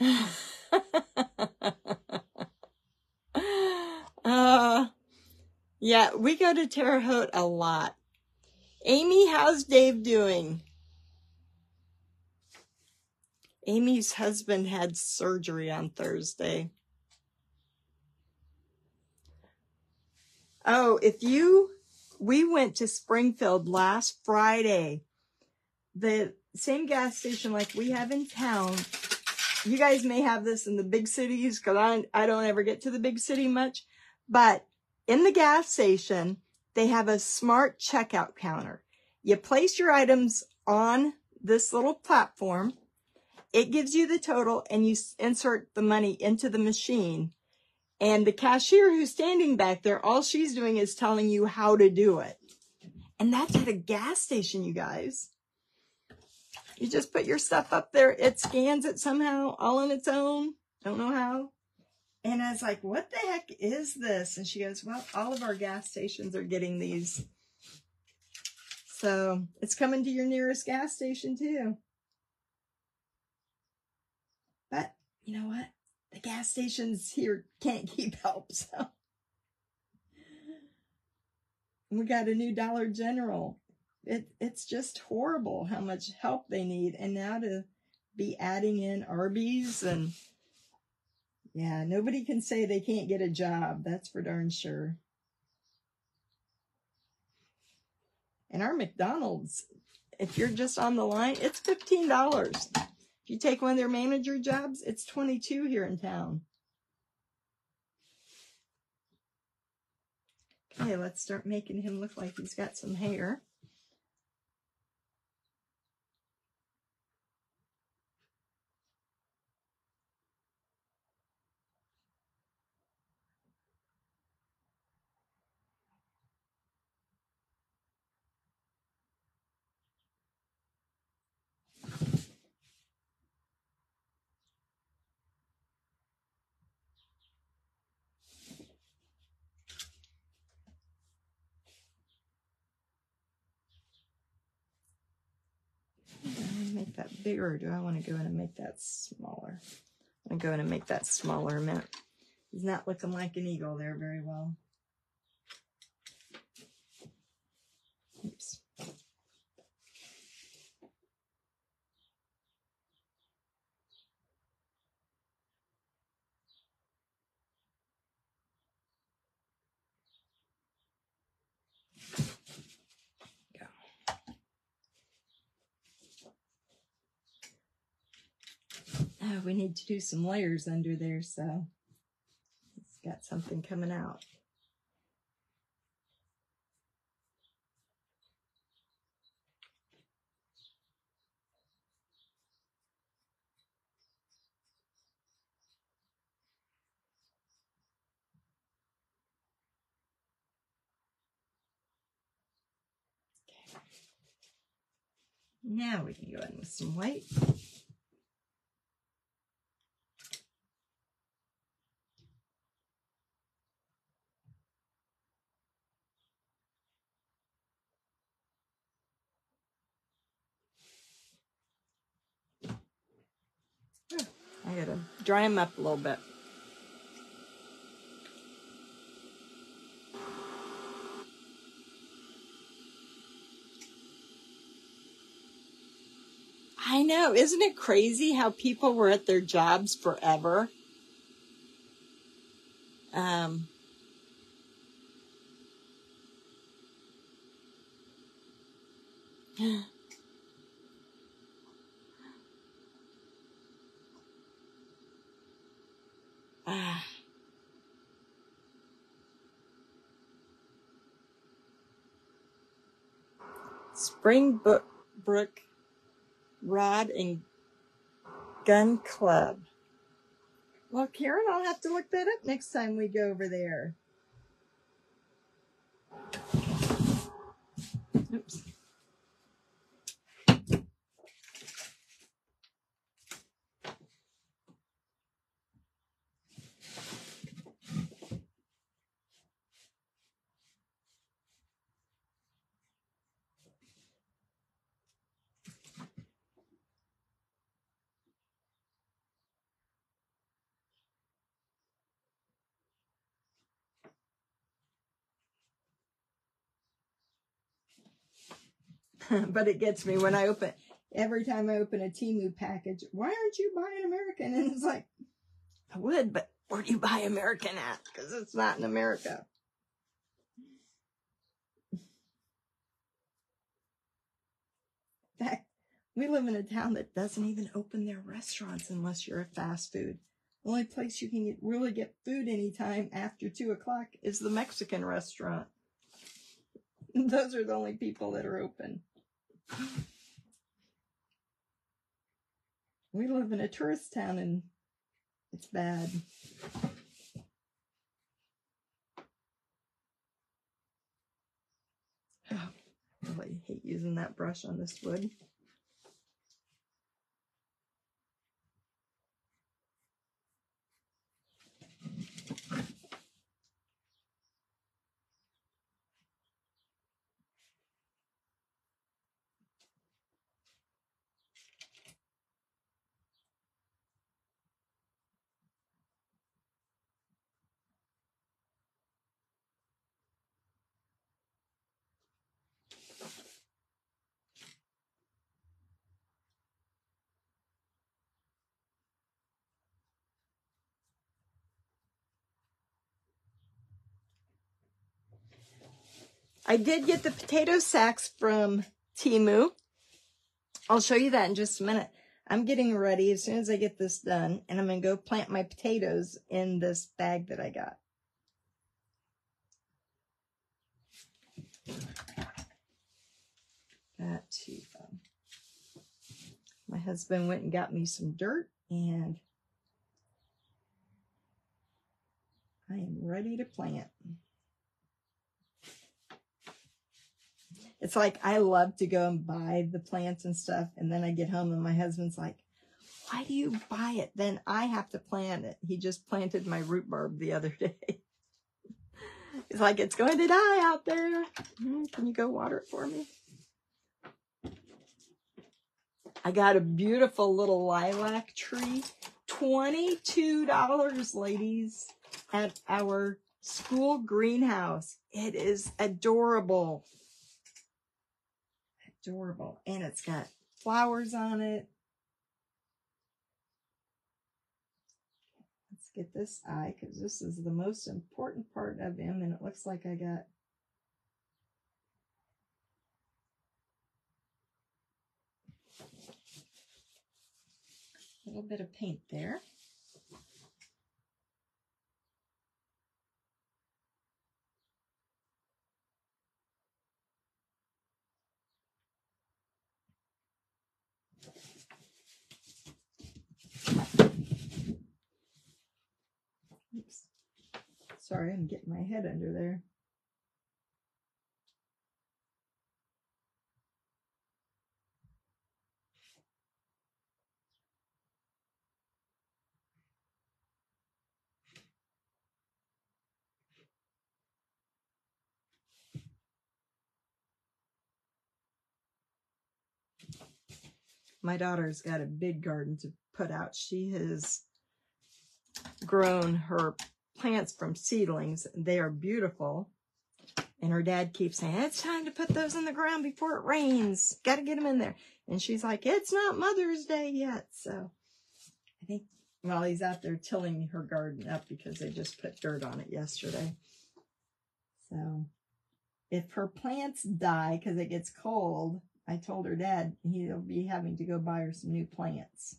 uh, yeah, we go to Terre Haute a lot. Amy, how's Dave doing? Amy's husband had surgery on Thursday. Oh, if you, we went to Springfield last Friday. The same gas station like we have in town. You guys may have this in the big cities because I, I don't ever get to the big city much. But in the gas station, they have a smart checkout counter. You place your items on this little platform. It gives you the total and you insert the money into the machine. And the cashier who's standing back there, all she's doing is telling you how to do it. And that's at a gas station, you guys. You just put your stuff up there. It scans it somehow all on its own. Don't know how. And I was like, what the heck is this? And she goes, well, all of our gas stations are getting these. So it's coming to your nearest gas station too. But you know what? The gas stations here can't keep help, so. We got a new Dollar General. It, it's just horrible how much help they need. And now to be adding in Arby's and yeah, nobody can say they can't get a job. That's for darn sure. And our McDonald's, if you're just on the line, it's $15. If you take one of their manager jobs, it's 22 here in town. Okay, let's start making him look like he's got some hair. That bigger or do I want to go in and make that smaller? I'm going to go in and make that smaller a. He's not looking like an eagle there very well. Oops. We need to do some layers under there, so it's got something coming out. Now we can go in with some white. Gotta dry them up a little bit. I know. Isn't it crazy how people were at their jobs forever? Um, ah. Springbrook Rod and Gun Club. Well, Karen, I'll have to look that up next time we go over there. Oops. but it gets me when I open every time I open a Temu package. Why aren't you buying American? And it's like, I would, but where do you buy American at? Because it's not in America. Fact, we live in a town that doesn't even open their restaurants unless you're a fast food. The only place you can get, really get food anytime after two o'clock is the Mexican restaurant. Those are the only people that are open. We live in a tourist town and it's bad. Oh, I really hate using that brush on this wood. I did get the potato sacks from Temu. I'll show you that in just a minute. I'm getting ready as soon as I get this done, and I'm going to go plant my potatoes in this bag that I got. Got to, um, my husband went and got me some dirt, and I am ready to plant. It's like I love to go and buy the plants and stuff. And then I get home and my husband's like, why do you buy it? Then I have to plant it. He just planted my rhubarb the other day. He's like, it's going to die out there. Hmm, can you go water it for me? I got a beautiful little lilac tree. $22, ladies, at our school greenhouse. It is adorable adorable. And it's got flowers on it. Let's get this eye because this is the most important part of him. And it looks like I got a little bit of paint there. Sorry, I'm getting my head under there. My daughter's got a big garden to put out. She has grown her plants from seedlings. They are beautiful. And her dad keeps saying, it's time to put those in the ground before it rains. Got to get them in there. And she's like, it's not Mother's Day yet. So I think while he's out there tilling her garden up because they just put dirt on it yesterday. So if her plants die because it gets cold, I told her dad he'll be having to go buy her some new plants.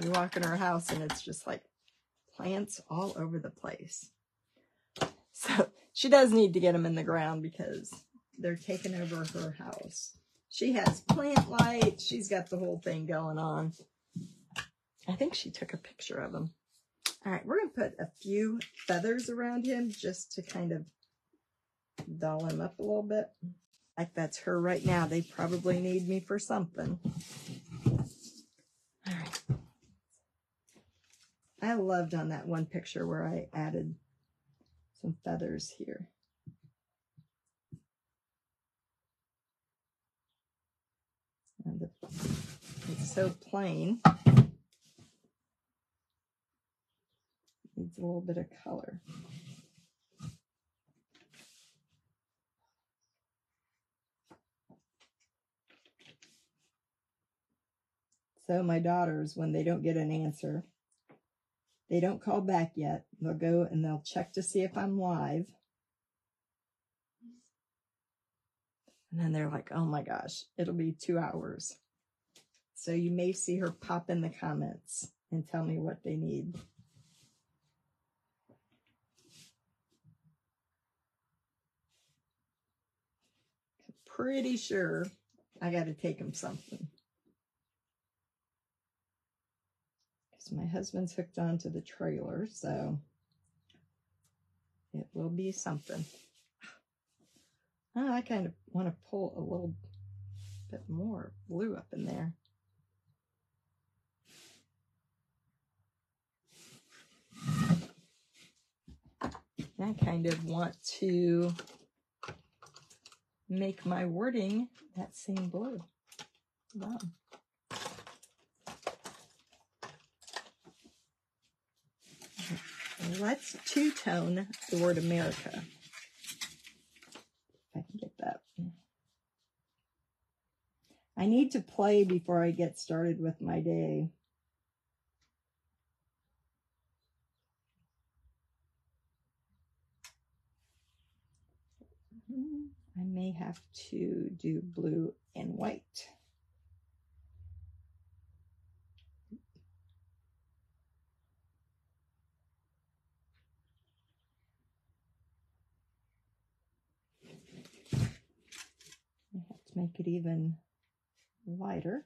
We walk in her house and it's just like plants all over the place. So she does need to get them in the ground because they're taking over her house. She has plant light. She's got the whole thing going on. I think she took a picture of him. All right, we're going to put a few feathers around him just to kind of doll him up a little bit. Like that's her right now. They probably need me for something. All right. I loved on that one picture where I added some feathers here. And it's so plain. Needs a little bit of color. So my daughters, when they don't get an answer, they don't call back yet. They'll go and they'll check to see if I'm live. And then they're like, oh my gosh, it'll be two hours. So you may see her pop in the comments and tell me what they need. Pretty sure I got to take them something. My husband's hooked onto the trailer, so it will be something. Oh, I kind of want to pull a little bit more blue up in there. I kind of want to make my wording that same blue. Wow. Let's two-tone the word America. If I can get that. I need to play before I get started with my day. I may have to do blue and white. Make it even lighter.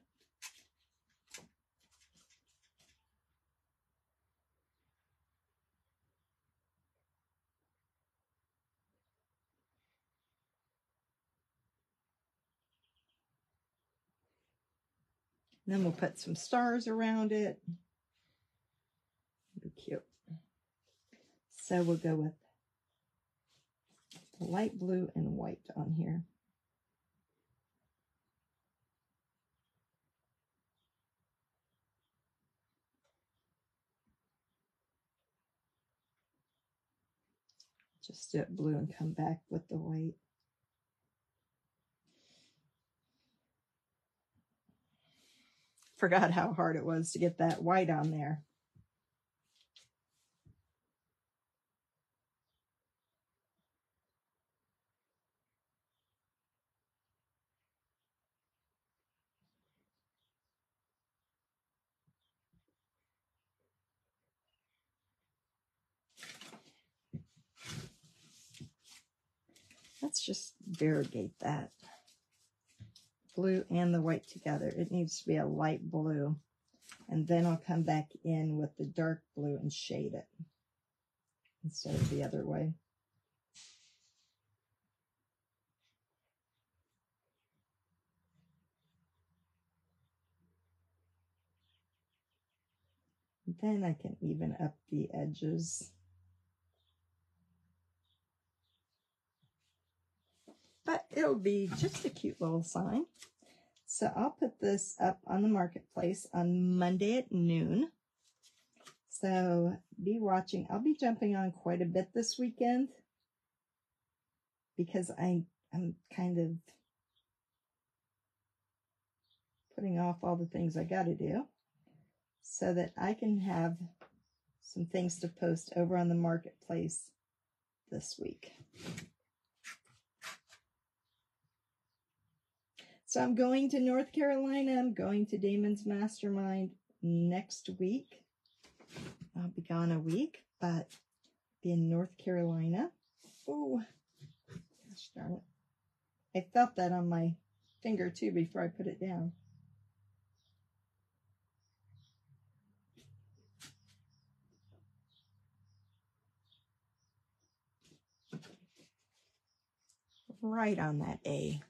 then we'll put some stars around it. Be cute. So we'll go with light blue and white on here. It blue and come back with the white. Forgot how hard it was to get that white on there. Let's just variegate that. Blue and the white together. It needs to be a light blue. And then I'll come back in with the dark blue and shade it instead of the other way. Then I can even up the edges. But it'll be just a cute little sign. So I'll put this up on the marketplace on Monday at noon. So be watching. I'll be jumping on quite a bit this weekend because I, I'm kind of putting off all the things I got to do so that I can have some things to post over on the marketplace this week. So I'm going to North Carolina. I'm going to Damon's Mastermind next week. I'll be gone a week, but be in North Carolina. Oh, gosh darn it. I felt that on my finger too before I put it down. Right on that A.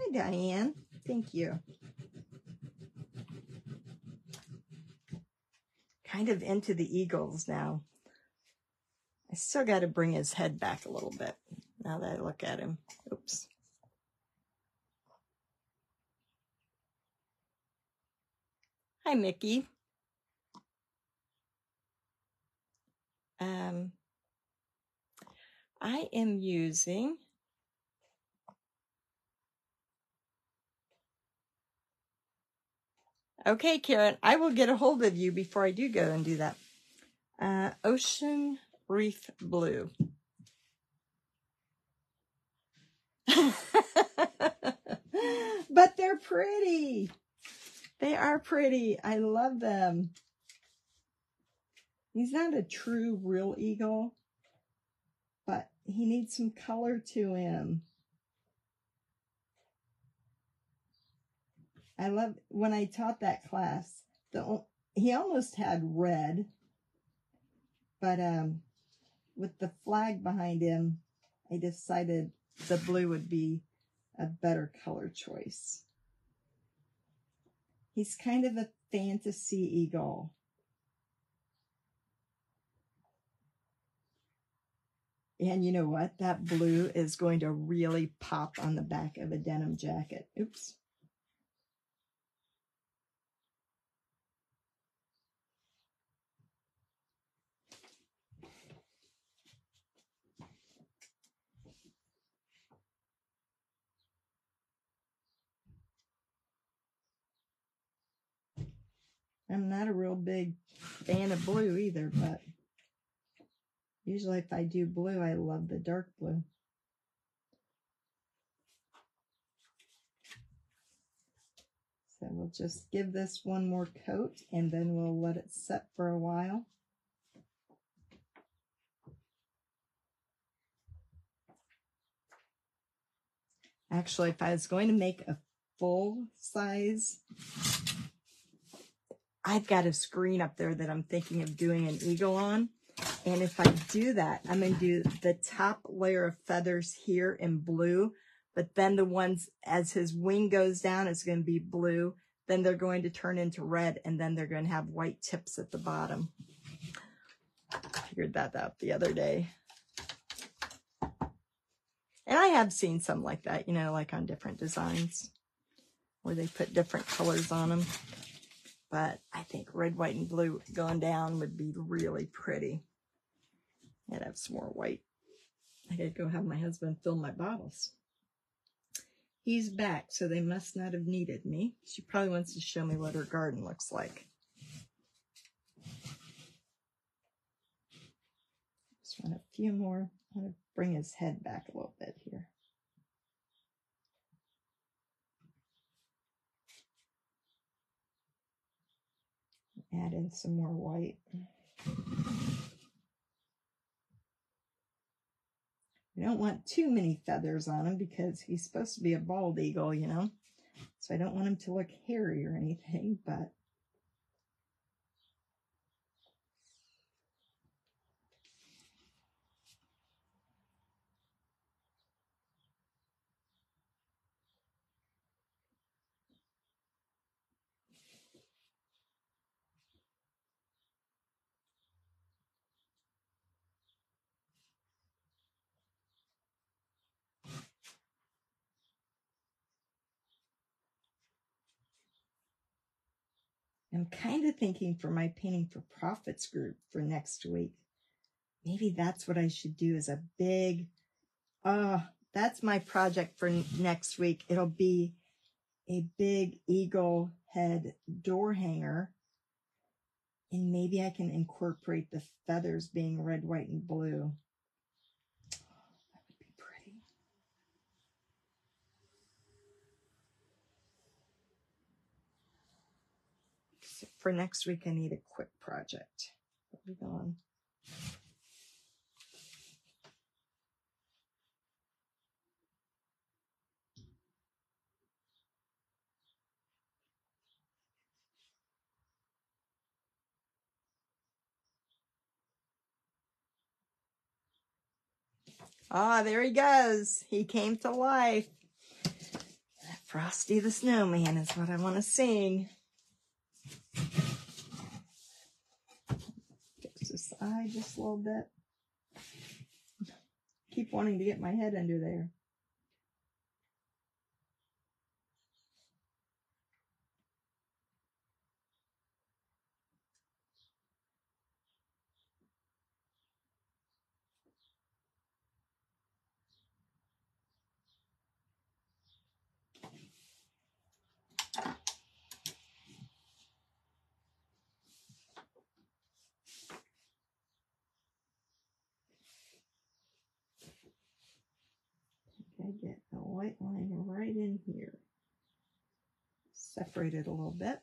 Hi, Diane. Thank you. Kind of into the eagles now. I still got to bring his head back a little bit now that I look at him. Oops. Hi, Mickey. Um, I am using Okay, Karen, I will get a hold of you before I do go and do that. Uh, Ocean Reef Blue. but they're pretty. They are pretty. I love them. He's not a true real eagle, but he needs some color to him. I love when I taught that class. The he almost had red, but um, with the flag behind him, I decided the blue would be a better color choice. He's kind of a fantasy eagle. And you know what? That blue is going to really pop on the back of a denim jacket. Oops. I'm not a real big fan of blue either, but usually if I do blue, I love the dark blue. So we'll just give this one more coat and then we'll let it set for a while. Actually, if I was going to make a full size I've got a screen up there that I'm thinking of doing an eagle on. And if I do that, I'm going to do the top layer of feathers here in blue, but then the ones as his wing goes down, it's going to be blue. Then they're going to turn into red and then they're going to have white tips at the bottom. Figured that out the other day. And I have seen some like that, you know, like on different designs where they put different colors on them. But I think red, white, and blue going down would be really pretty. I'd have some more white. I gotta go have my husband fill my bottles. He's back, so they must not have needed me. She probably wants to show me what her garden looks like. Just want a few more. I'm gonna bring his head back a little bit here. Add in some more white. I don't want too many feathers on him because he's supposed to be a bald eagle, you know. So I don't want him to look hairy or anything, but I'm kind of thinking for my Painting for Profits group for next week. Maybe that's what I should do is a big, uh, that's my project for next week. It'll be a big eagle head door hanger. And maybe I can incorporate the feathers being red, white, and blue. That would be pretty. For next week, I need a quick project. What we going? Ah, there he goes. He came to life. Frosty the Snowman is what I want to sing. Fix this eye just a little bit. Keep wanting to get my head under there. I get a white line right in here. Separate it a little bit.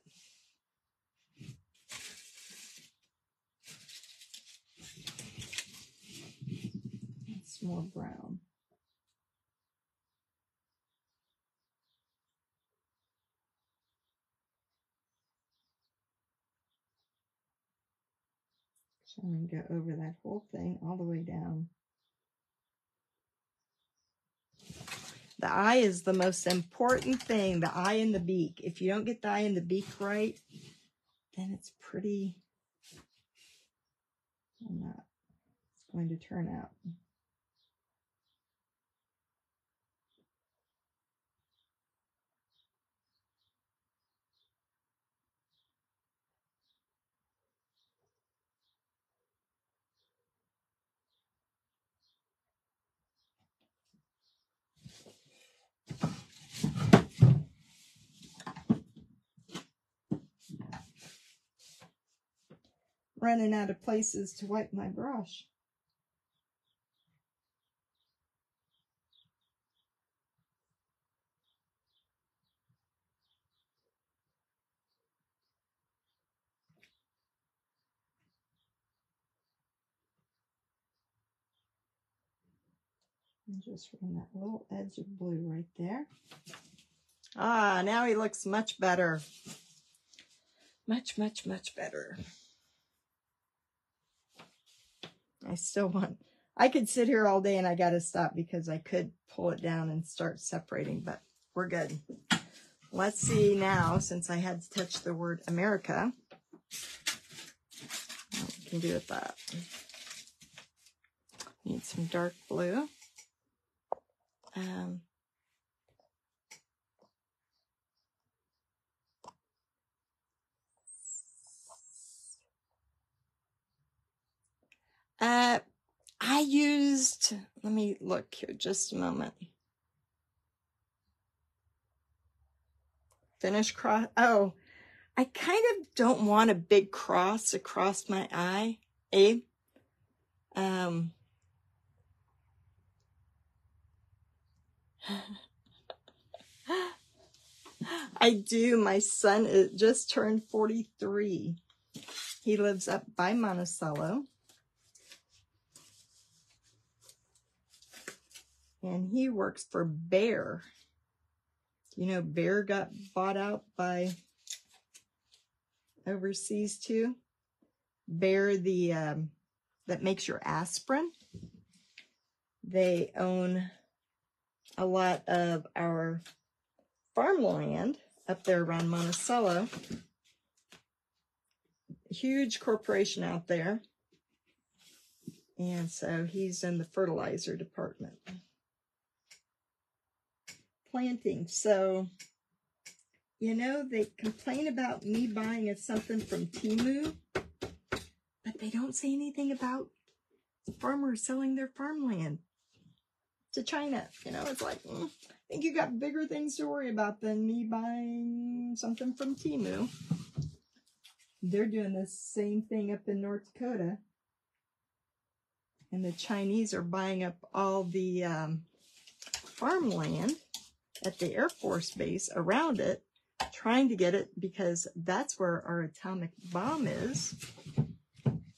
It's more brown. So I'm going to go over that whole thing all the way down. The eye is the most important thing, the eye and the beak. If you don't get the eye and the beak right, then it's pretty not it's going to turn out. Running out of places to wipe my brush. And just run that little edge of blue right there. Ah, now he looks much better. Much, much, much better. I still want, I could sit here all day and I got to stop because I could pull it down and start separating, but we're good. Let's see now, since I had to touch the word America, what we can do with that. Need some dark blue. Um, Uh, I used, let me look here just a moment. Finish cross. Oh, I kind of don't want a big cross across my eye. A. Um, I do. My son just turned 43. He lives up by Monticello. And he works for Bayer. You know, Bayer got bought out by overseas too. Bayer, the um, that makes your aspirin. They own a lot of our farmland up there around Monticello. Huge corporation out there. And so he's in the fertilizer department planting. So you know, they complain about me buying something from Temu, but they don't say anything about farmers selling their farmland to China. You know, it's like, mm, I think you got bigger things to worry about than me buying something from Temu. They're doing the same thing up in North Dakota. And the Chinese are buying up all the um, farmland at the Air Force Base around it, trying to get it because that's where our atomic bomb is.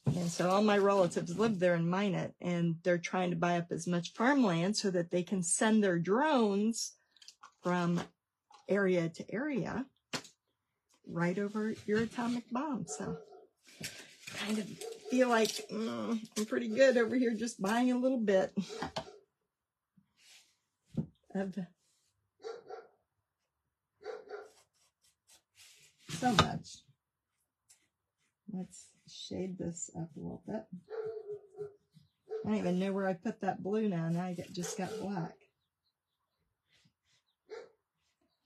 And so all my relatives live there and mine it, and they're trying to buy up as much farmland so that they can send their drones from area to area right over your atomic bomb. So kind of feel like mm, I'm pretty good over here just buying a little bit of so much. Let's shade this up a little bit. I don't even know where I put that blue now. Now I get, just got black.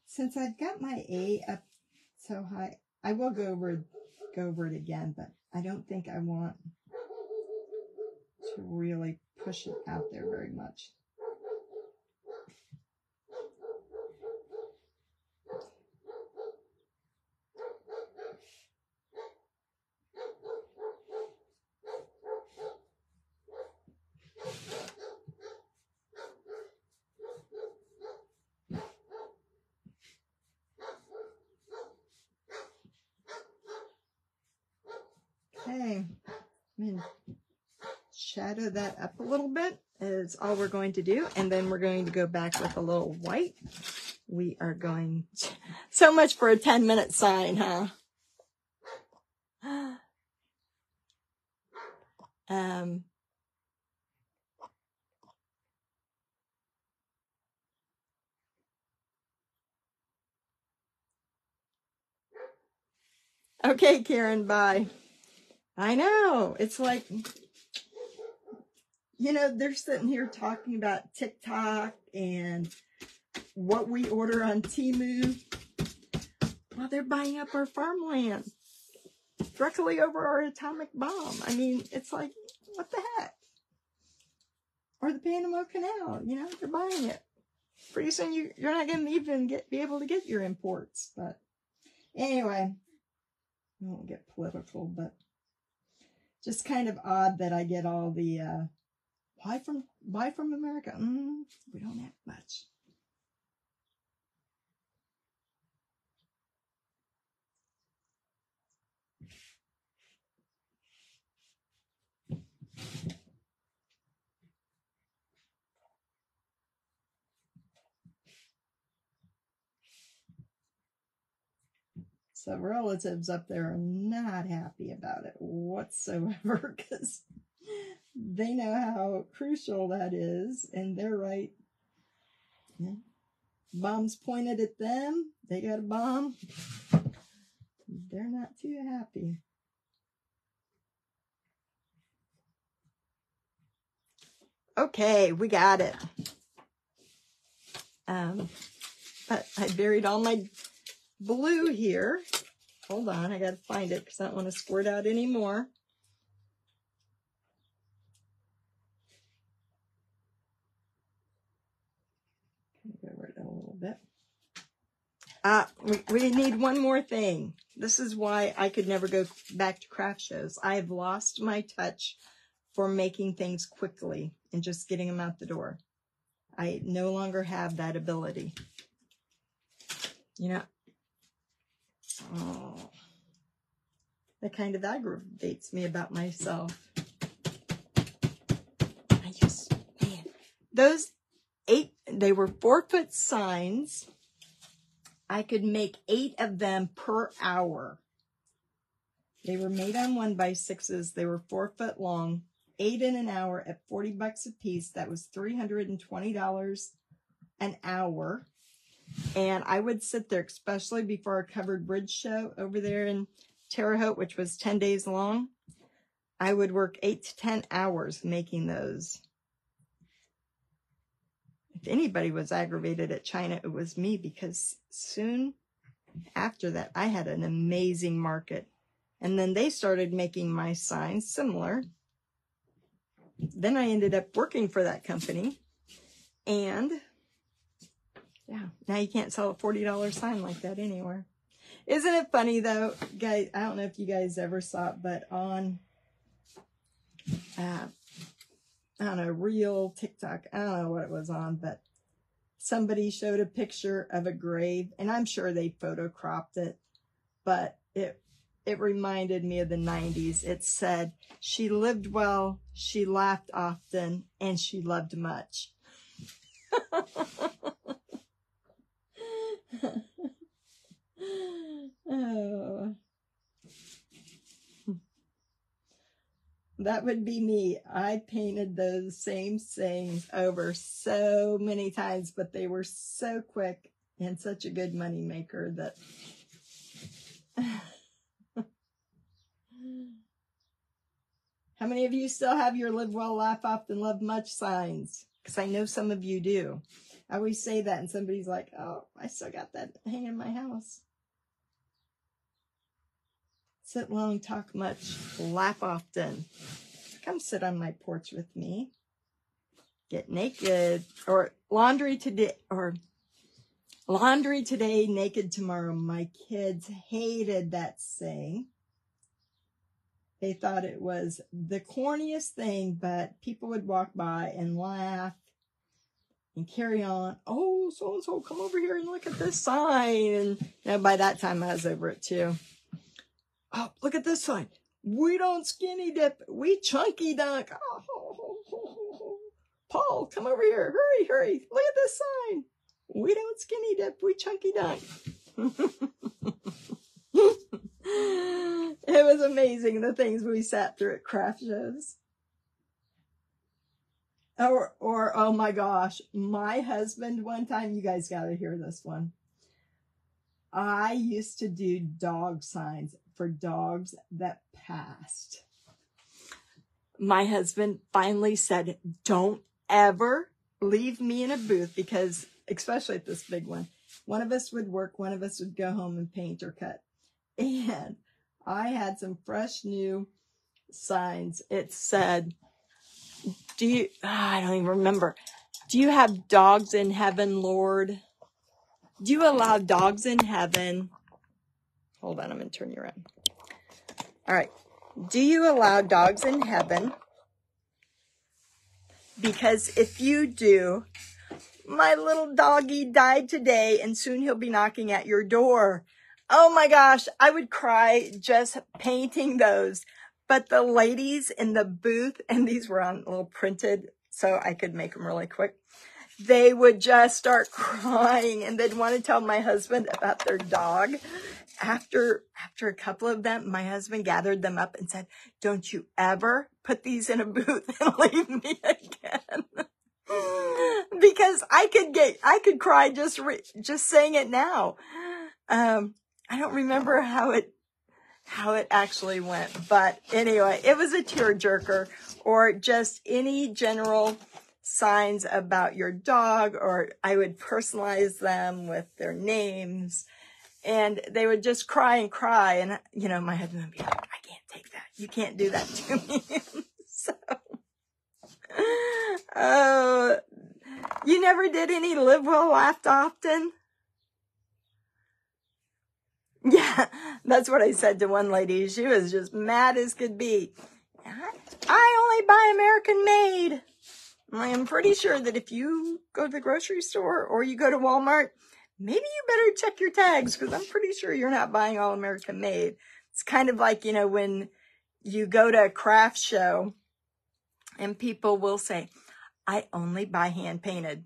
Since I've got my A up so high, I will go over go over it again, but I don't think I want to really push it out there very much. Okay, I'm shadow that up a little bit is all we're going to do. And then we're going to go back with a little white. We are going, to, so much for a 10 minute sign, huh? Um, okay, Karen, bye. I know. It's like, you know, they're sitting here talking about TikTok and what we order on Temu. Well, they're buying up our farmland directly over our atomic bomb. I mean, it's like, what the heck? Or the Panama Canal, you know, they're buying it. Pretty soon you, you're not going to even get, be able to get your imports. But anyway, I won't get political, but just kind of odd that I get all the uh, why from why from America? Mm, we don't have much. So relatives up there are not happy about it whatsoever because they know how crucial that is, and they're right. Yeah. Bombs pointed at them. They got a bomb. They're not too happy. Okay, we got it. Um, but I buried all my blue here. Hold on, I gotta find it because I don't want to squirt out anymore. Go over it a little bit. Uh, we, we need one more thing. This is why I could never go back to craft shows. I have lost my touch for making things quickly and just getting them out the door. I no longer have that ability. You know, Oh, that kind of aggravates me about myself. I just, man, those eight, they were four foot signs. I could make eight of them per hour. They were made on one by sixes. They were four foot long, eight in an hour at 40 bucks a piece. That was $320 an hour. And I would sit there, especially before a covered bridge show over there in Terre Haute, which was 10 days long. I would work eight to 10 hours making those. If anybody was aggravated at China, it was me because soon after that, I had an amazing market. And then they started making my signs similar. Then I ended up working for that company. And yeah, now you can't sell a $40 sign like that anywhere. Isn't it funny though, guys? I don't know if you guys ever saw it, but on, uh, on a real TikTok, I don't know what it was on, but somebody showed a picture of a grave and I'm sure they photocropped it, but it, it reminded me of the 90s. It said, she lived well, she laughed often, and she loved much. oh. That would be me. I painted those same sayings over so many times, but they were so quick and such a good money maker that How many of you still have your live well, laugh often, love much signs? Because I know some of you do. I always say that and somebody's like, oh, I still got that hanging in my house. Sit long, talk much, laugh often. Come sit on my porch with me. Get naked or laundry today or laundry today, naked tomorrow. My kids hated that saying. They thought it was the corniest thing, but people would walk by and laugh and carry on. Oh, so and so, come over here and look at this sign. And you know, by that time I was over it too. Oh, look at this sign. We don't skinny dip. We chunky dunk. Oh, Paul, come over here. Hurry, hurry. Look at this sign. We don't skinny dip. We chunky dunk. it was amazing the things we sat through at craft shows. Or, or, oh my gosh, my husband one time, you guys gotta hear this one. I used to do dog signs for dogs that passed. My husband finally said, don't ever leave me in a booth because, especially at this big one, one of us would work, one of us would go home and paint or cut. And I had some fresh new signs. It said, do you, oh, I don't even remember. Do you have dogs in heaven, Lord? Do you allow dogs in heaven? Hold on, I'm going to turn you around. All right. Do you allow dogs in heaven? Because if you do, my little doggy died today and soon he'll be knocking at your door. Oh my gosh, I would cry just painting those. But the ladies in the booth, and these were on little printed, so I could make them really quick. They would just start crying and they'd want to tell my husband about their dog. After, after a couple of them, my husband gathered them up and said, don't you ever put these in a booth and leave me again. because I could get, I could cry just, re, just saying it now. Um, I don't remember how it how it actually went. But anyway, it was a tearjerker or just any general signs about your dog or I would personalize them with their names and they would just cry and cry. And, you know, my husband would be like, I can't take that. You can't do that to me. so, oh, you never did any live well, laughed often? Yeah, that's what I said to one lady. She was just mad as could be. I only buy American made. I am pretty sure that if you go to the grocery store or you go to Walmart, maybe you better check your tags because I'm pretty sure you're not buying all American made. It's kind of like, you know, when you go to a craft show and people will say, I only buy hand painted.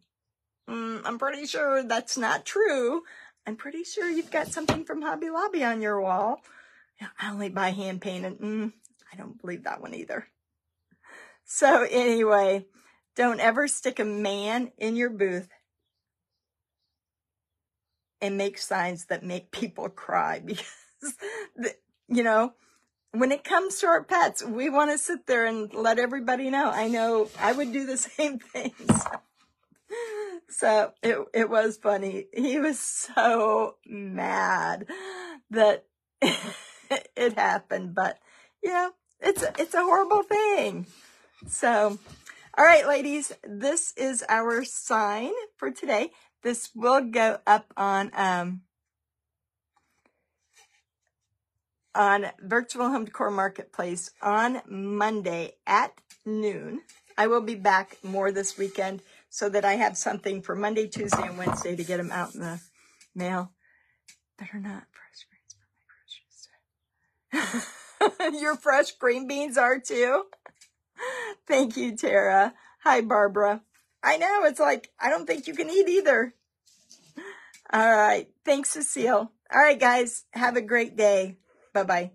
Mm, I'm pretty sure that's not true. I'm pretty sure you've got something from Hobby Lobby on your wall. I only buy hand painted. Mm, I don't believe that one either. So anyway, don't ever stick a man in your booth and make signs that make people cry because, you know, when it comes to our pets, we want to sit there and let everybody know. I know I would do the same things. So it, it was funny. He was so mad that it happened, but yeah, it's, it's a horrible thing. So, all right, ladies, this is our sign for today. This will go up on, um, on Virtual Home Decor Marketplace on Monday at noon. I will be back more this weekend so that I have something for Monday, Tuesday, and Wednesday to get them out in the mail. Better not fresh greens for my groceries. Your fresh green beans are too? Thank you, Tara. Hi, Barbara. I know, it's like, I don't think you can eat either. All right. Thanks, Cecile. All right, guys. Have a great day. Bye-bye.